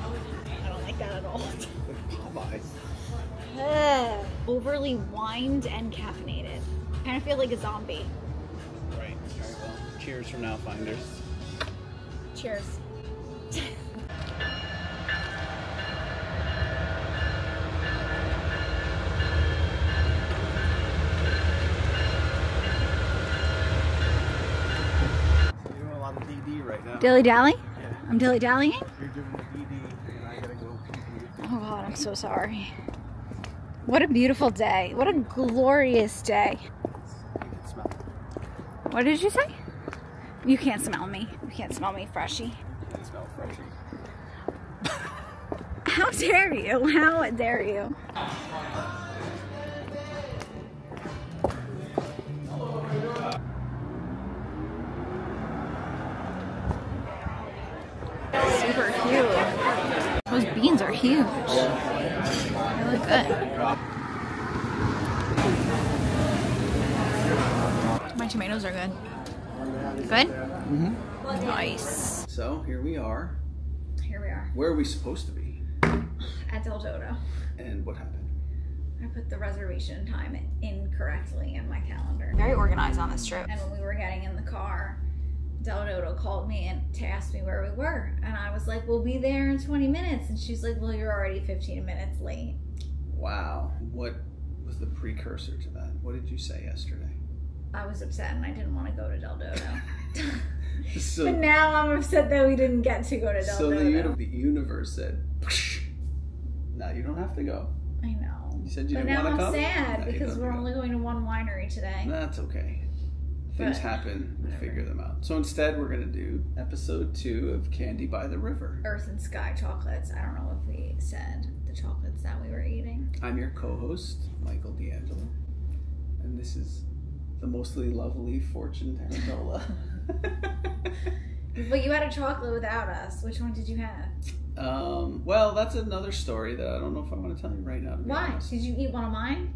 I don't like that at all. *laughs* Popeye. *sighs* Ugh. Overly wined and caffeinated. Kind of feel like a zombie. Cheers from now, finders. Cheers. Doing a lot of DD right now. Dilly dally? Yeah. I'm dilly dallying? You're doing the DD, and I gotta go pee pee. Oh god, I'm so sorry. What a beautiful day. What a glorious day. You can smell it. What did you say? You can't smell me. You can't smell me freshy. You can smell freshy. *laughs* How dare you? How dare you? Super huge. Those beans are huge. They look good. My tomatoes are good. Good? Mm-hmm. Nice. So here we are. Here we are Where are we supposed to be? at Del Dotto. And what happened? I put the reservation time incorrectly in my calendar. Very organized on this trip. And when we were getting in the car, Del Dotto called me and to ask me where we were. And I was like, we'll be there in 20 minutes. And she's like, well, you're already 15 minutes late. Wow. What was the precursor to that? What did you say yesterday? I was upset and I didn't want to go to Del Dotto. *laughs* So, but now I'm upset that we didn't get to go to Del so Dodo. the, uni- the universe said, now you don't have to go. I know. You said you but didn't want to come? sad Now you because don't we're only going to one winery today. That's okay. Things But- happen. We figure them out. So instead, we're going to do episode two of Candy by the River. Earth and Sky chocolates. I don't know if we said the chocolates that we were eating. I'm your co-host, Michael D'Angelo, and this is the mostly lovely Fortune Tarantola. *laughs* But you had a chocolate without us. Which one did you have? Um, well, that's another story that I don't know if I want to tell you right now. Why? honest. Did you eat one of mine?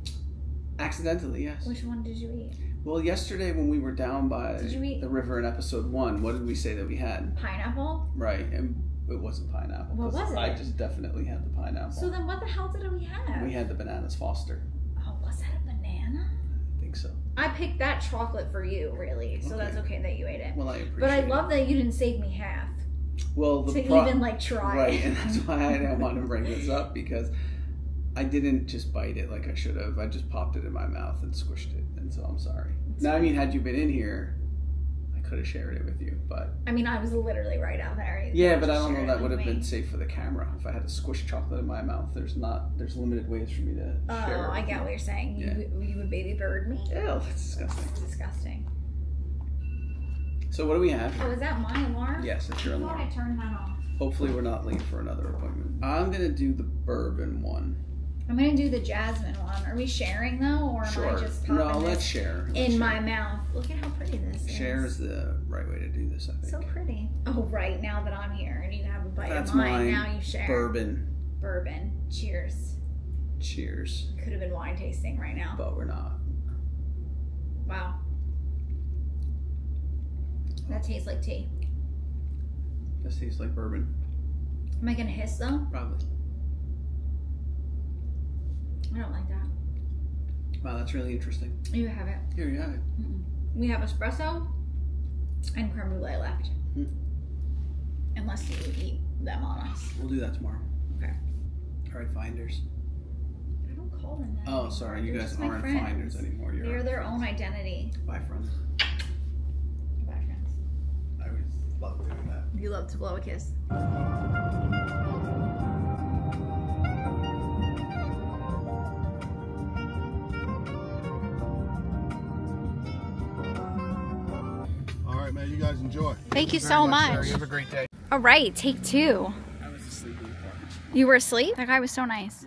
Accidentally, yes. Which one did you eat? Well, yesterday when we were down by Did you eat- the river in episode one, what did we say that we had? Pineapple? Right, and it wasn't pineapple. What was it? I just definitely had the pineapple. So then what the hell did we have? we had the bananas Foster. Oh, was that a banana? I think so. I picked that chocolate for you, really. So that's Okay. okay that you ate it. Well, I appreciate. But I love that you didn't save me half well the to pro- even like try. right, and that's why I didn't want to bring this up because I didn't just bite it like I should have. I just popped it in my mouth and squished it, and so I'm sorry. Now, I mean, had you been in here, could have shared it with you, but I mean, I was literally right out there. Yeah, but I don't know that would with have been safe for the camera if I had to squish chocolate in my mouth. There's not, there's limited ways for me to Oh, share. it I get you. what you're saying. You, Yeah. you would baby bird me. Ew, that's disgusting. It's disgusting. So what do we have? Oh, is that my alarm? Yes, it's your I thought alarm. I turned that off. Hopefully, we're not late for another appointment. I'm gonna do the bourbon one. I'm gonna do the jasmine one. Are we sharing though, or am Sure. I just popping No, let's share. Let's in share. my mouth? Look at how pretty this is. Share is the right way to do this. I think. So pretty. Oh, right. Now that I'm here and you have a bite That's of mine, mine. now you share. Bourbon. Bourbon. Cheers. Cheers. Could have been wine tasting right now. But we're not. Wow. That tastes like tea. This tastes like bourbon. Am I gonna hiss though? Probably. I don't like that. Wow, that's really interesting. You have it. Here you have it. We have espresso and creme brulee left. Hmm. Unless you eat them on us. We'll do that tomorrow. Okay. All right, finders. I don't call them that. Oh, anymore. sorry, you They're guys aren't friends. finders anymore. You're They're their friends. own identity. Bye, friends. Bye, friends. I always love doing that. You love to blow a kiss. Enjoy. Thank you so much. You have a great day. All right, take two. I was asleep in the car. You were asleep? That guy was so nice.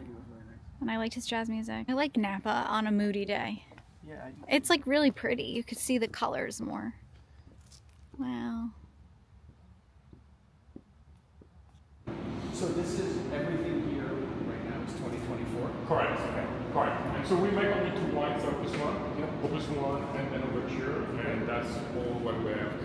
And I liked his jazz music. I like Napa on a moody day. Yeah, I, It's like really pretty. You could see the colors more. Wow. so this is everything here right now is 2024. Correct. Okay. Correct. And so we make only two wines, Opus One, Opus One, and then Overture, and that's all what we have currently over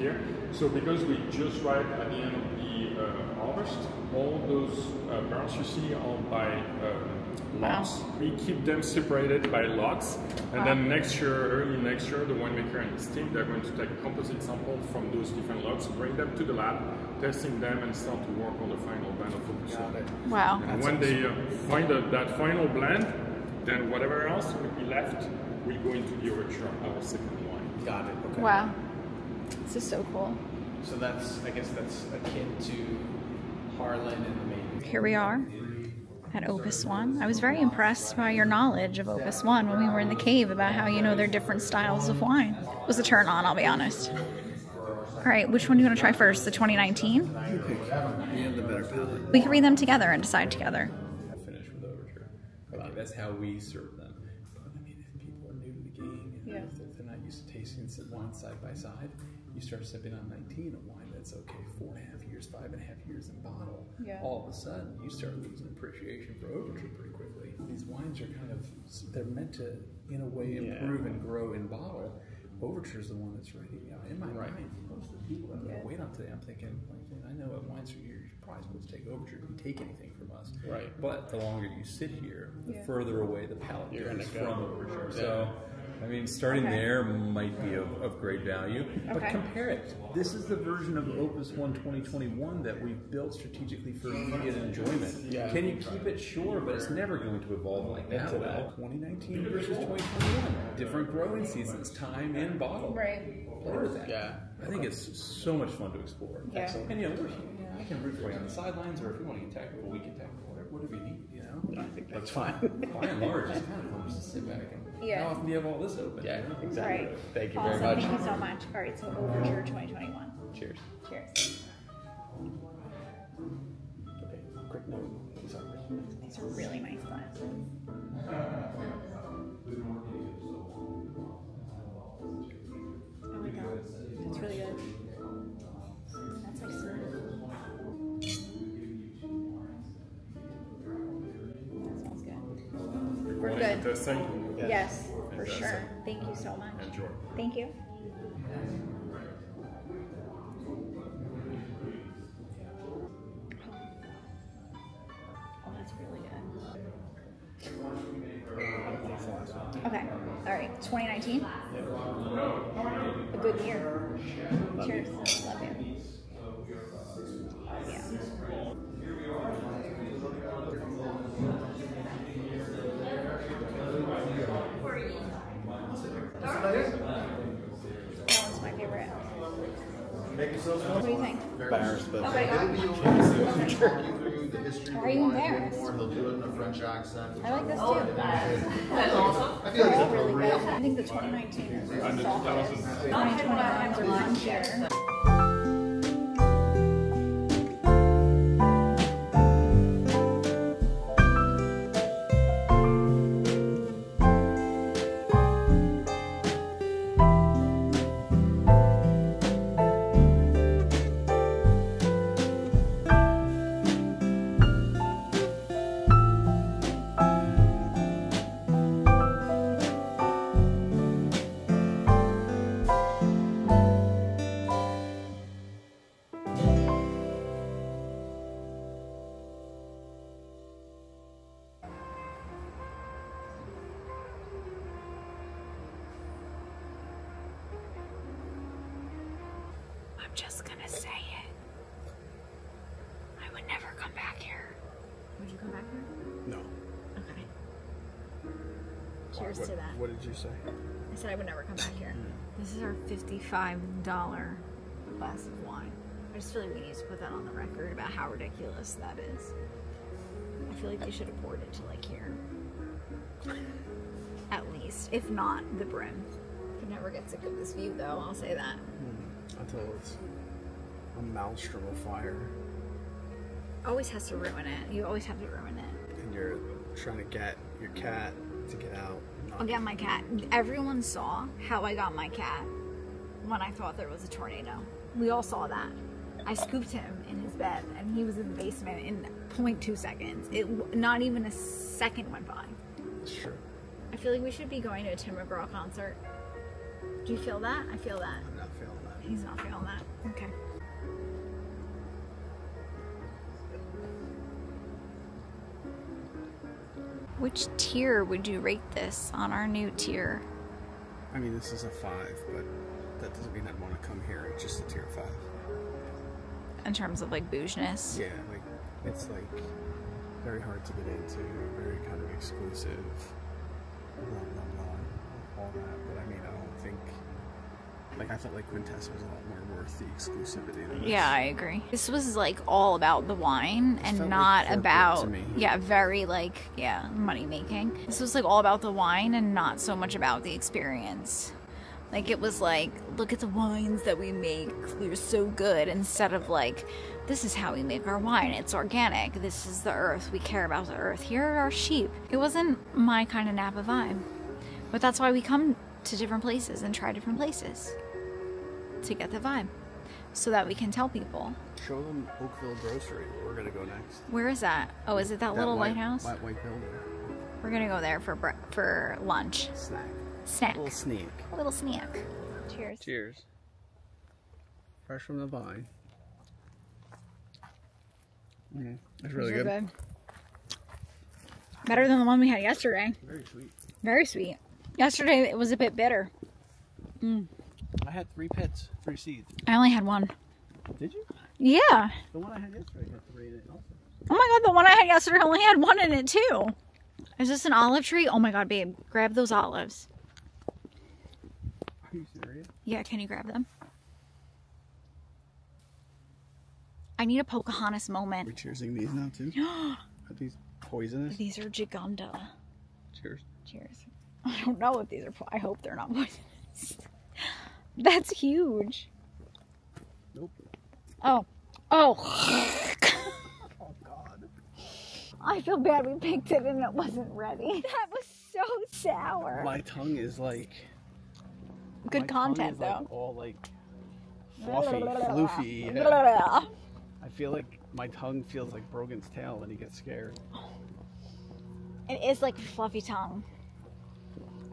here. So because we just right at the end of the uh, harvest, all those uh, barrels you see are by um, lots. We keep them separated by lots, and then next year, early next year, the winemaker and his team they're going to take a composite sample from those different lots, bring them to the lab, testing them, and start to work on the final blend of Opus One. Wow. And when they uh, find a, that final blend, then whatever else would be left will go into the overture, our second wine. Got it. Okay. Wow. This is so cool. So that's, I guess that's akin to Harlan and the Maiden. Here we are at Opus One. I was very impressed by your knowledge of Opus One when we were in the cave about how you know their different styles of wine. It was a turn on, I'll be honest. All right, which one do you want to try first? The 2019? You pick. You have the better palate. We can read them together and decide together. finish with overture. Okay, that's how we serve them. But I mean, if people are new to the game, you know, Yeah. if they're, they're not used to tasting s- wine side by side, you start sipping on 19, a wine that's okay, four and a half years, five and a half years in bottle. Yeah. All of a sudden, you start losing appreciation for overture pretty quickly. These wines are kind of, they're meant to, in a way, improve and grow in bottle. Overture is the one that's ready. You know, in my mind, most of the people that I'm wait on today, I'm thinking, like, I know at wines are you're probably supposed to take overture if you take anything from us. Right. But the longer you sit here, the further away the palate You're goes gonna go. from overture. So, I mean, starting there might be of, of great value. But compare it. This is the version of Opus One 2021 that we've built strategically for immediate enjoyment. Yeah. Can you keep it? Sure, but it's never going to evolve like that. Well, 2019 versus 2021. Different growing seasons, time in bottle. Right. Play with that. Yeah. I think it's so much fun to explore. Yeah. And you know, we're, yeah, I can root for you on the sidelines, or if you want to get technical, we can technical, whatever, whatever you need. You know. I think that's fine. By and large, it's kind of fun just to sit back and yeah. How often do you have all this open? Yeah, exactly. Right. Thank you awesome. very much. Thank you so much. All right, so Overture 2021. Cheers. Cheers. Okay, quick note. These are really nice. These are really nice glasses. Oh my god, really good. That's like. That smells good. We're good. Yes, for Fantastic. sure. Thank you so much. Enjoy. Thank you. Oh, that's really good. Okay. All right. 2019. A good year. Cheers. Love you. Yeah. That one's my favorite. What do you think? Embarrassed, but Okay. okay. He'll walk you *laughs* through the history Why of are you wine a little embarrassed? more. He'll do it in a French accent. I like this too. I feel like all it's really good. appropriate. I think the 2019 is And the the softest. 2000. Cheers what, to that. What did you say? I said I would never come back here. Hmm. This is our $55 glass of wine. I just feel like we need to put that on the record about how ridiculous that is. I feel like they should have poured it to like here. *laughs* At least, if not the brim. I never get sick of this view though, I'll say that. Hmm. Until it's a maelstrom of fire Always has to ruin it. You always have to ruin it. and you're trying to get your cat to get out. I'll get my cat. Everyone saw how I got my cat when I thought there was a tornado. We all saw that. I scooped him in his bed, and he was in the basement in 0.2 seconds. It not even a second went by. True. I feel like we should be going to a Tim McGraw concert. Do you feel that? I feel that. I'm not feeling that. He's not feeling that. Okay. Which tier would you rate this on our new tier? I mean, this is a five, but that doesn't mean I'd want to come here. It's just a tier five. In terms of like bouginess? Yeah, like it's like very hard to get into, very kind of exclusive, blah blah blah, all that. But I mean, I don't think like I felt like Quintessa was a lot more worth the exclusivity than. Yeah, I agree. This was like all about the wine and like not corporate about to me. yeah, very like yeah, money making. This was like all about the wine and not so much about the experience. Like it was like, look at the wines that we make. They're so good instead of like this is how we make our wine. It's organic. This is the earth. We care about the earth. Here are our sheep. It wasn't my kind of Napa vibe. But that's why we come to different places and try different places to get the vibe so that we can tell people. Show them Oakville Grocery. where We're gonna go next. Where is that? Oh, is it that, little white, lighthouse? White, white building. We're gonna go there for for lunch. Snack. Snack. little sneak. A little snack. Cheers. Cheers. Fresh from the vine. Mm, it's really Those good. Better than the one we had yesterday. Very sweet. Very sweet. Yesterday it was a bit bitter. I had three pits, three seeds. I only had one. Did you? Yeah. The one I had yesterday had three in it also. Oh my god, the one I had yesterday only had one in it too. Is this an olive tree? Oh my god, babe, grab those olives. Are you serious? Yeah, can you grab them? I need a Pocahontas moment. We're cheersing these now too. *gasps* Are these poisonous? These are Gigunda. Cheers. Cheers. *laughs* I don't know if these are. I hope they're not poisonous. That's huge. Nope. Oh. Oh. Oh God. I feel bad we picked it and it wasn't ready. *laughs* That was so sour. My tongue is like. Good my tongue content is, though. Like, all like fluffy, *laughs* floofy. yeah. *laughs* I feel like my tongue feels like Brogan's tail when he gets scared. It is like a fluffy tongue.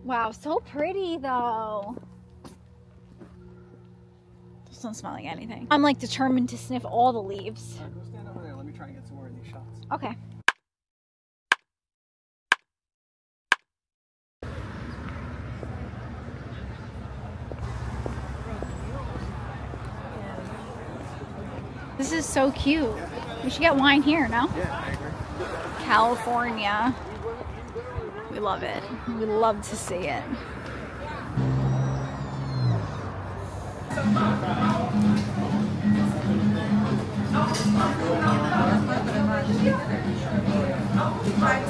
Wow, so pretty though. This doesn't smell like anything. I'm like determined to sniff all the leaves. Go stand over there. Let me try and get some more of these shots. Okay. This is so cute. We should get wine here, no? Yeah, I agree. California. We love it. We love to see it. Não vai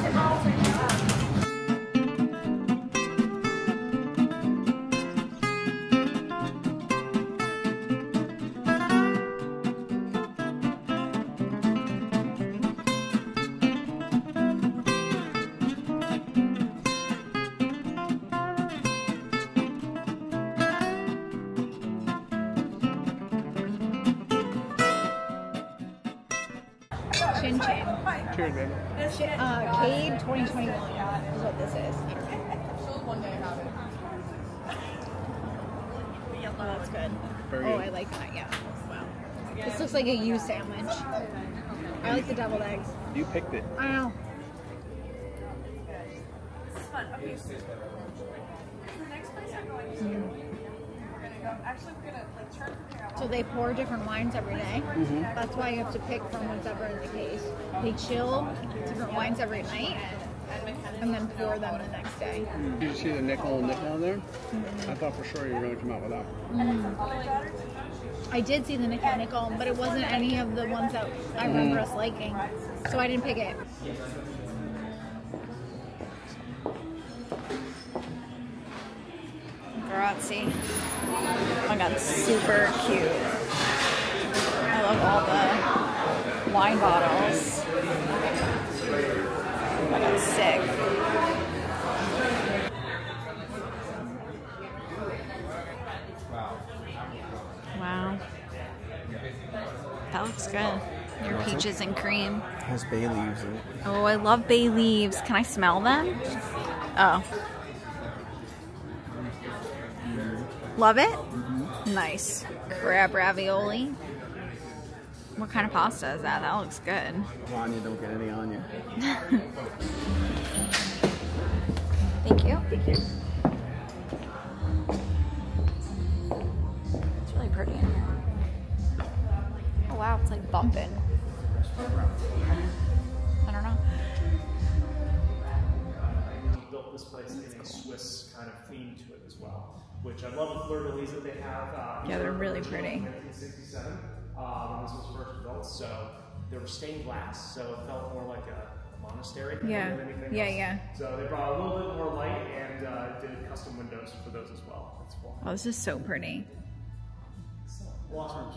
like a you sandwich. I like the deviled eggs. You picked it. I know. So they pour different wines every day. Mm-hmm. That's why you have to pick from whatever in the case. They chill different wines every night and then pour them the next day. Did you see the nickel and nickel in there? Mm-hmm. I thought for sure you were going to come out with that. Mm-hmm. I did see the mechanical, but it wasn't any of the ones that I remember us liking. So I didn't pick it. Grazie. Oh my god, super cute. I love all the wine bottles. Oh my god, sick. Wow. That looks good. Your peaches and cream. It has bay leaves in it. Oh, I love bay leaves. Can I smell them? Oh. Mm-hmm. Love it? Mm-hmm. Nice. Crab ravioli. What kind of pasta is that? That looks good. Vanya, don't get any on you. *laughs* Thank you. Thank you. It's really pretty in here. Oh wow, it's like bumping. I don't know. I built this place in a Swiss kind of theme to it as well, which I love the fleur-de-lis that they have. Uh, Yeah, they're really pretty. from 1967 uh, when this was first built, so they were stained glass, so it felt more like a monastery Yeah. anything Yeah, else. yeah. So they brought a little bit more light and uh, did custom windows for those as well. That's cool. Oh, this is so pretty. Wow.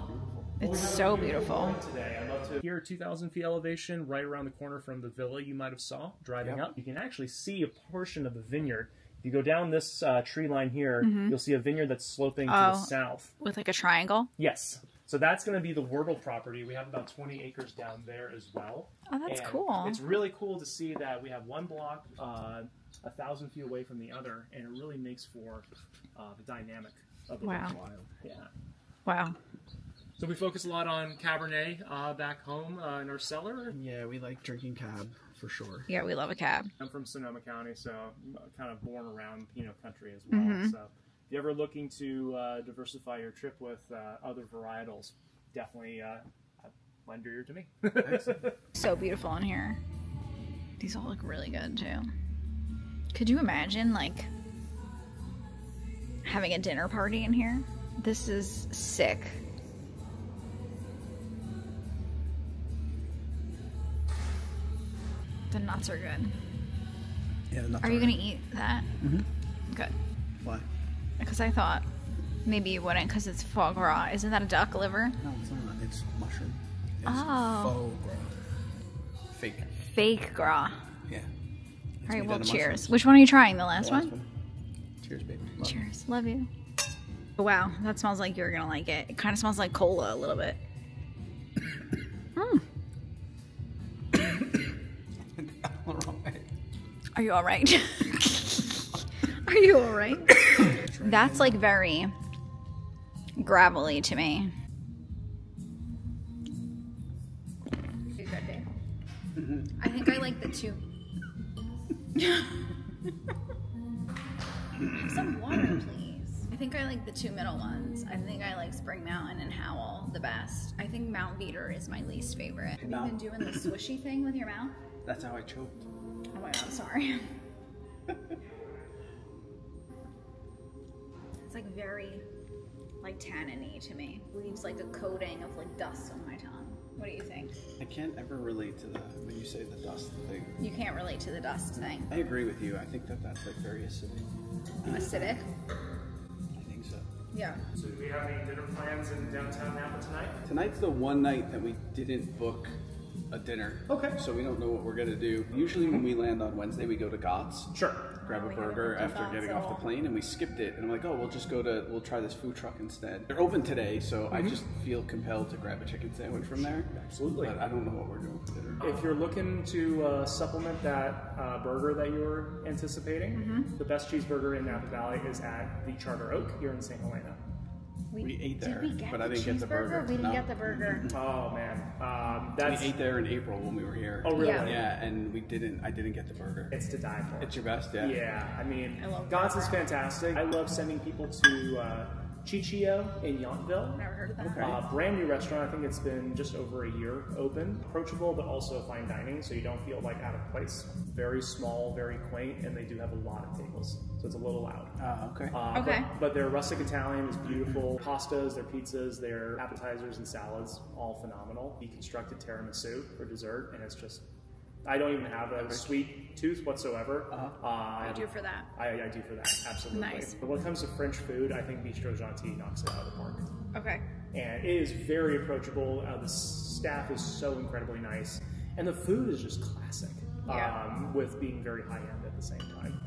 It's so beautiful. Today, I'd love to. Here, 2,000 feet elevation, right around the corner from the villa you might have saw driving up. You can actually see a portion of the vineyard. If you go down this uh, tree line here, you'll see a vineyard that's sloping to the Oh. south. With like a triangle. Yes. So that's going to be the Wordle property. We have about 20 acres down there as well. Oh, that's And cool. It's really cool to see that we have one block uh, a thousand feet away from the other, and it really makes for uh, the dynamic of the Wow. vineyard. Yeah. Wow. So we focus a lot on Cabernet uh, back home uh, in our cellar. Yeah, we like drinking cab for sure. Yeah, we love a cab. I'm from Sonoma County, so I'm kind of born around Pinot country as well. Mhm. So if you're ever looking to uh, diversify your trip with uh, other varietals, definitely uh, lend your ear to me. *laughs* So beautiful in here. These all look really good too. Could you imagine like having a dinner party in here? This is sick. The nuts are good. Yeah, the nuts Are you are gonna eat that? Mm-hmm. Good. Why? Because I thought maybe you wouldn't because it's foie gras. Isn't that a duck liver? No, it's not. It's mushroom. It's Oh. faux gras. Fake. Fake gras. Yeah. All right, well, cheers. mushrooms. Which one are you trying? The The last, last one? one. Cheers, baby. Love you. Cheers. Love you. Wow, that smells like you're gonna like it. It kind of smells like cola a little bit. *coughs* Mm. Are you all right? *laughs* Are you all right? *coughs* That's like very gravelly to me. I think I like the two. *laughs* Some water, please. I think I like the two middle ones. I think I like Spring Mountain and Howell the best. I think Mount Veeder is my least favorite. Have you been doing the swishy thing with your mouth? That's how I choked. Oh my god, sorry. it's like very like tanniny to me. Leaves like a coating of like dust on my tongue. What do you think? I can't ever relate to the when you say the dust thing. You can't relate to the dust thing. I agree with you. I think that that's like very acidic. Acidic? I think so. Yeah. So do we have any dinner plans in downtown Napa tonight? Tonight's the one night that we didn't book a dinner. Okay. So we don't know what we're gonna do. Usually when we land on Wednesday, we go to Gott's. Sure. Grab Oh, a burger after Gott's getting at off the plane, and we skipped it. And I'm like, oh, we'll just go to, we'll try this food truck instead. They're open today, so I just feel compelled to grab a chicken sandwich from there. Absolutely. But I don't know what we're doing for dinner. If you're looking to uh, supplement that uh, burger that you were anticipating, the best cheeseburger in Napa Valley is at the Charter Oak here in St. Helena. We ate Did there, we get but the I didn't get the burger. We didn't No. get the burger. Oh man, um, We ate there in April when we were here. oh really? Yeah. Yeah, and we didn't. I didn't get the burger. It's to die for. It's your best, yeah. Yeah, I mean, I love Gott's is fantastic. I love sending people to uh, Ciccio in Yountville. Never heard of that. Okay. Uh, brand new restaurant. I think it's been just over a year open. Approachable, but also fine dining, so you don't feel like out of place. Very small, very quaint, and they do have a lot of tables, so it's a little loud. Ah, okay. Uh, Okay. But, but their rustic Italian is beautiful. Pastas, their pizzas, their appetizers and salads, all phenomenal. Deconstructed tiramisu for dessert, and it's just. I don't even have a sweet tooth whatsoever. Uh, I do for that. I, I do for that, absolutely. Nice. But when it comes to French food, I think Bistro Jeanty knocks it out of the park. Okay. And it is very approachable. Uh, the staff is so incredibly nice. And the food is just classic, Yeah. um, with being very high end at the same time.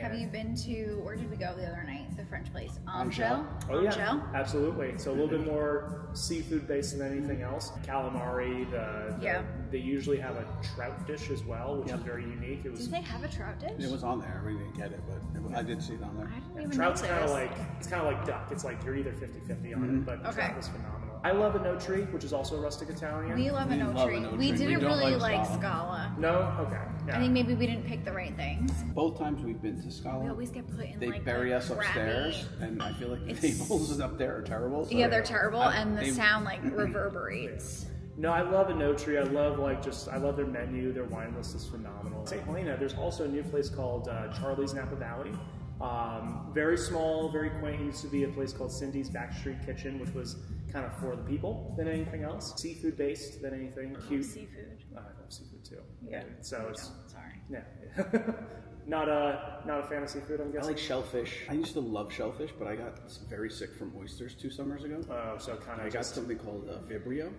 Have you been to where did we go the other night? The French place. Angele? Angele? Oh yeah, Angele? absolutely. So a little bit more seafood based than anything else. Calamari, the, the- Yeah. They usually have a trout dish as well, which is very unique. It was Did they have a trout dish? It was on there. We didn't get it, but it, I did see it on there. I didn't even trout's kind of like it's kind of like duck. It's like you're either 50-50 on it, mm-hmm. but Okay. trout was phenomenal. I love Oenotri, which is also a rustic Italian. We love We an love tree. an oak We tree. Didn't don't really like like Scala. Scala. no, okay. Yeah. I think maybe we didn't pick the right things. Both times we've been to Scala, We always get put in they like bury us crappy- upstairs, and I feel like the It's- tables *laughs* up there are terrible. so- Yeah, they're terrible, I- and the they- sound like *clears throat* reverberates. No, I love Oenotri. I love like just I love their menu. Their wine list is phenomenal. St. Helena, there's also a new place called uh, Charlie's Napa Valley. Um, very small, very quaint. Used to be a place called Cindy's Backstreet Kitchen, which was kind of for the people than anything else. Seafood based than anything. Cute. Seafood. I love seafood too. Yeah. So it's Sorry. yeah. *laughs* not a not a fan of seafood. I'm guessing. I like shellfish. I used to love shellfish, but I got very sick from oysters two summers ago. Oh, so kind of. I of got something called uh, Vibrio.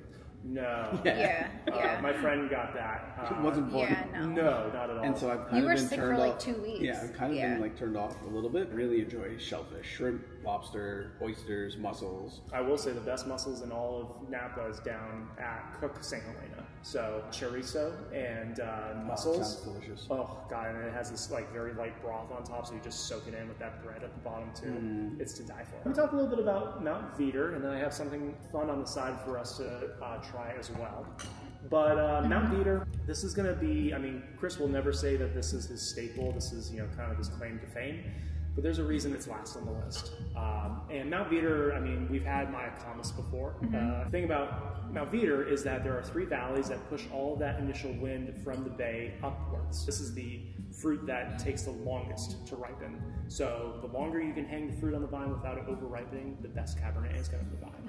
No. *laughs* Yeah, Uh, yeah. my friend got that. Uh, It wasn't fun. yeah, no. No, not at all. And so I've kind You of were been sick for, turned like, off. two weeks. Yeah, I've kind of Yeah. been like turned off a little bit. Really enjoy shellfish, shrimp, lobster, oysters, mussels. I will say the best mussels in all of Napa is down at Cook St. Helena. So chorizo and uh, mussels. sounds delicious. Oh god, and it has this like very light broth on top, so you just soak it in with that bread at the bottom too. Mm. It's to die for. Let me talk a little bit about Mount Veeder, and then I have something fun on the side for us to uh, try as well. But uh, Mount Veeder, this is going to be. I mean, Chris will never say that this is his staple. This is you know kind of his claim to fame. But there's a reason it's last on the list. Um, and Mount Veeder, I mean, we've had Mayacamas before. Uh, the thing about Mount Veeder is that there are three valleys that push all of that initial wind from the bay upwards. This is the fruit that takes the longest to ripen. So the longer you can hang the fruit on the vine without it over ripening, the best Cabernet is going to provide.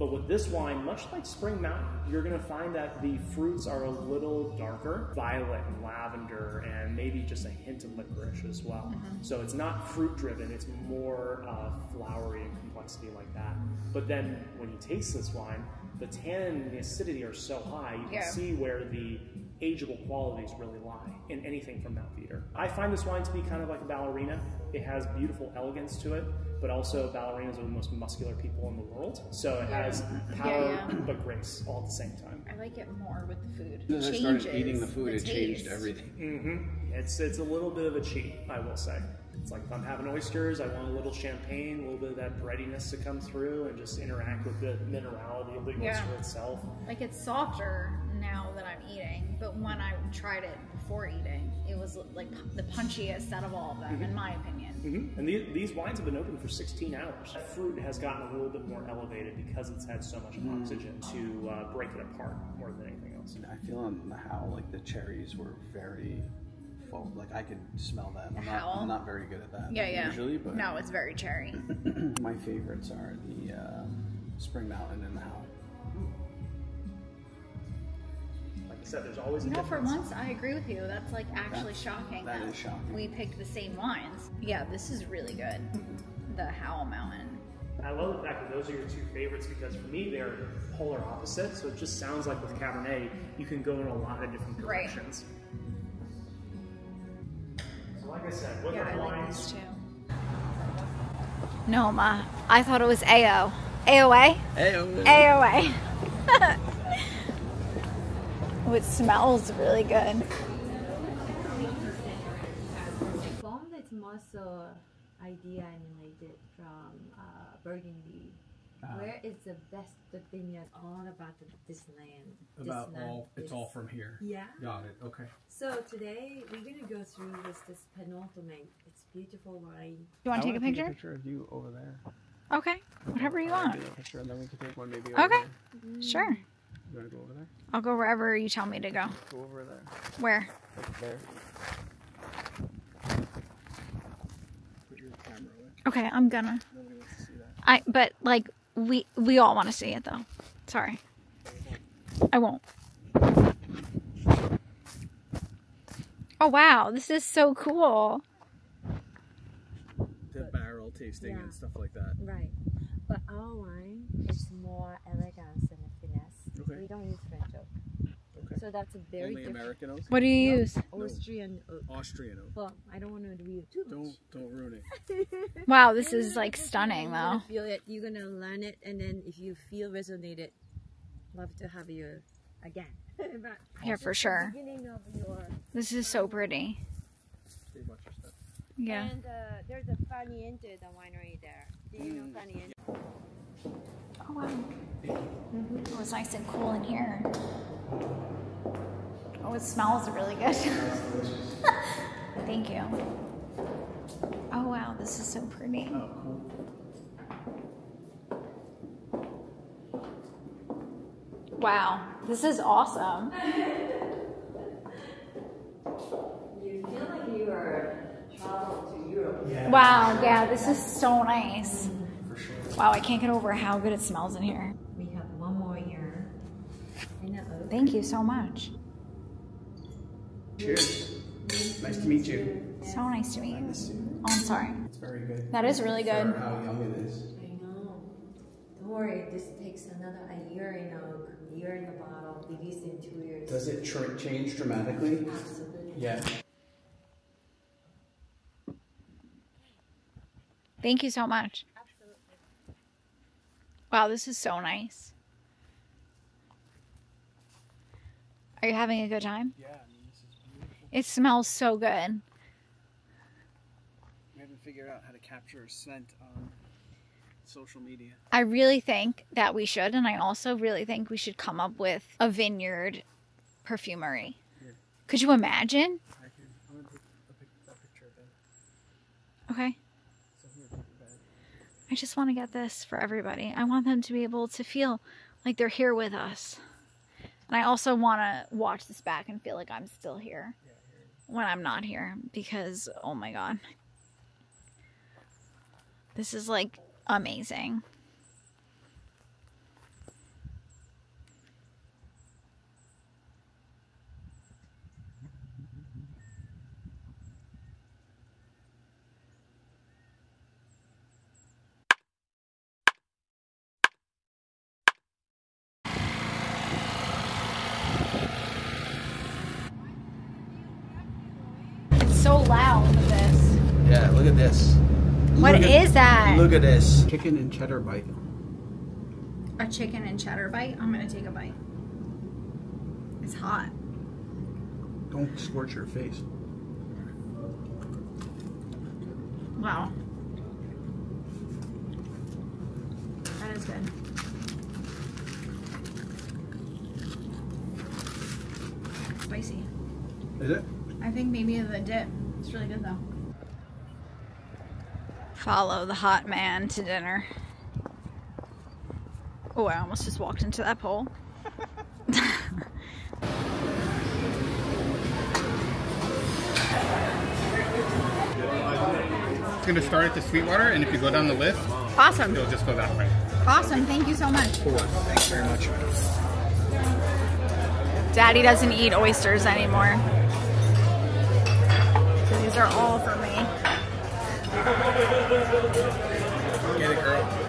But with this wine, much like Spring Mountain, you're going to find that the fruits are a little darker, violet and lavender, and maybe just a hint of licorice as well. So it's not fruit driven, it's more uh, flowery and complexity like that. But then when you taste this wine, the tannin and the acidity are so high, you can Yeah. see where the ageable qualities really lie in anything from Mount Veeder. I find this wine to be kind of like a ballerina. It has beautiful elegance to it, but also ballerinas are the most muscular people in the world. So it has power Yeah, yeah. but grace all at the same time. I like it more with the food. As I started eating the food, it changed taste. everything. hmm It's it's a little bit of a cheat, I will say. It's like if I'm having oysters, I want a little champagne, a little bit of that breadiness to come through, and just interact with the minerality of the oyster Yeah. itself. Like it's softer now that I'm eating, but when I tried it before eating, it was like the punchiest out of all of them, in my opinion. hmm And these, these wines have been open for 16 hours. The fruit has gotten a little bit more elevated because it's had so much oxygen to uh, break it apart more than anything else. I feel on the how like the cherries were very full. Like I could smell that. I'm not, Howell? I'm not very good at that. Yeah, yeah. Usually, but No, it's very cherry. *clears throat* my favorites are the uh, Spring Mountain and the Howell. Like I said, there's always a You know, for once, I agree with you. That's like actually shocking. that is shocking. We picked the same wines. Yeah, this is really good. Mm-hmm. The Howell Mountain. I love the fact that those are your two favorites because for me they're polar opposites. So it just sounds like with Cabernet, you can go in a lot of different Right. directions. So like I said, with Yeah, the I like wines, these too. No, ma. I thought it was AO. AOA? AOA. *laughs* oh, it smells really good. Bomb that's also idea emanated from uh, Burgundy, Ah. where is the best vineyard all about the, this land. this About land, all, it's this- all from here. Yeah. Got it. Okay. So today we're gonna go through with this penultimate. It's beautiful wine. You want to take a wanna picture? picture of you over there. Okay. Whatever you want. picture, and then we can take one maybe. Over Okay. There. Sure. You want to go over there? I'll go wherever you tell me to go. Go over there. Where? Like there. Put your camera away. Okay, I'm gonna. Nobody wants to see that. I but like we we all want to see it though. Sorry. I won't. Oh wow, this is so cool. The barrel tasting Yeah. and stuff like that. Right. But our wine is more elegance and finesse. Okay. We don't use French oak. Okay. So that's a very Only different. American oak. What do you use? Austrian oak. Austrian oak. Well, I don't want to reveal too much. Don't don't ruin it. *laughs* Wow, this is like stunning You're though. gonna feel it. You're gonna learn it, and then if you feel resonated, love to have you again. *laughs* but Here for sure. Of your This is so pretty. Save much of stuff. Yeah. And uh, there's a Farniente, the winery there. Do you know Farniente? Oh wow. Oh, it's nice and cool in here. Oh, it smells really good. *laughs* Thank you. Oh wow, this is so pretty. Oh, wow, this is awesome. *laughs* You feel like you are traveled to Europe. Wow, yeah, this is so nice. Wow, I can't get over how good it smells in here. We have one more year in the oak. Thank you so much. Cheers. Nice to meet you. So nice to meet you. Oh, I'm sorry. It's very good. That is really good. For how young it is. I know. Don't worry, this takes another a year in oak, a year in the bottle, released in two years. Does it tr- change dramatically? Absolutely. Yeah. Thank you so much. Wow, this is so nice. Are you having a good time? Yeah. I mean, this is beautiful. It smells so good. We haven't figured out how to capture scent on social media. I really think that we should, and I also really think we should come up with a vineyard perfumery. Yeah. Could you imagine? I can. I'm gonna take a, pic- a picture of it. Okay. So here, take it back. I just want to get this for everybody. I want them to be able to feel like they're here with us. And I also want to watch this back and feel like I'm still here when I'm not here because, oh my God. This is like amazing. It's so loud with this. Yeah, look at this. What What is is that? Look at this. Chicken and cheddar bite. A chicken and cheddar bite? I'm gonna take a bite. It's hot. Don't scorch your face. Wow. That is good. Spicy. Is it? I think maybe the dip. It's really good though. Follow the hot man to dinner. Oh, I almost just walked into that pole. It's going to start at the Sweetwater, and if you go down the list, Awesome. it'll just go that way. Awesome. Thank you so much. Thanks very much. Daddy doesn't eat oysters anymore. These are all for me. Get it, girl.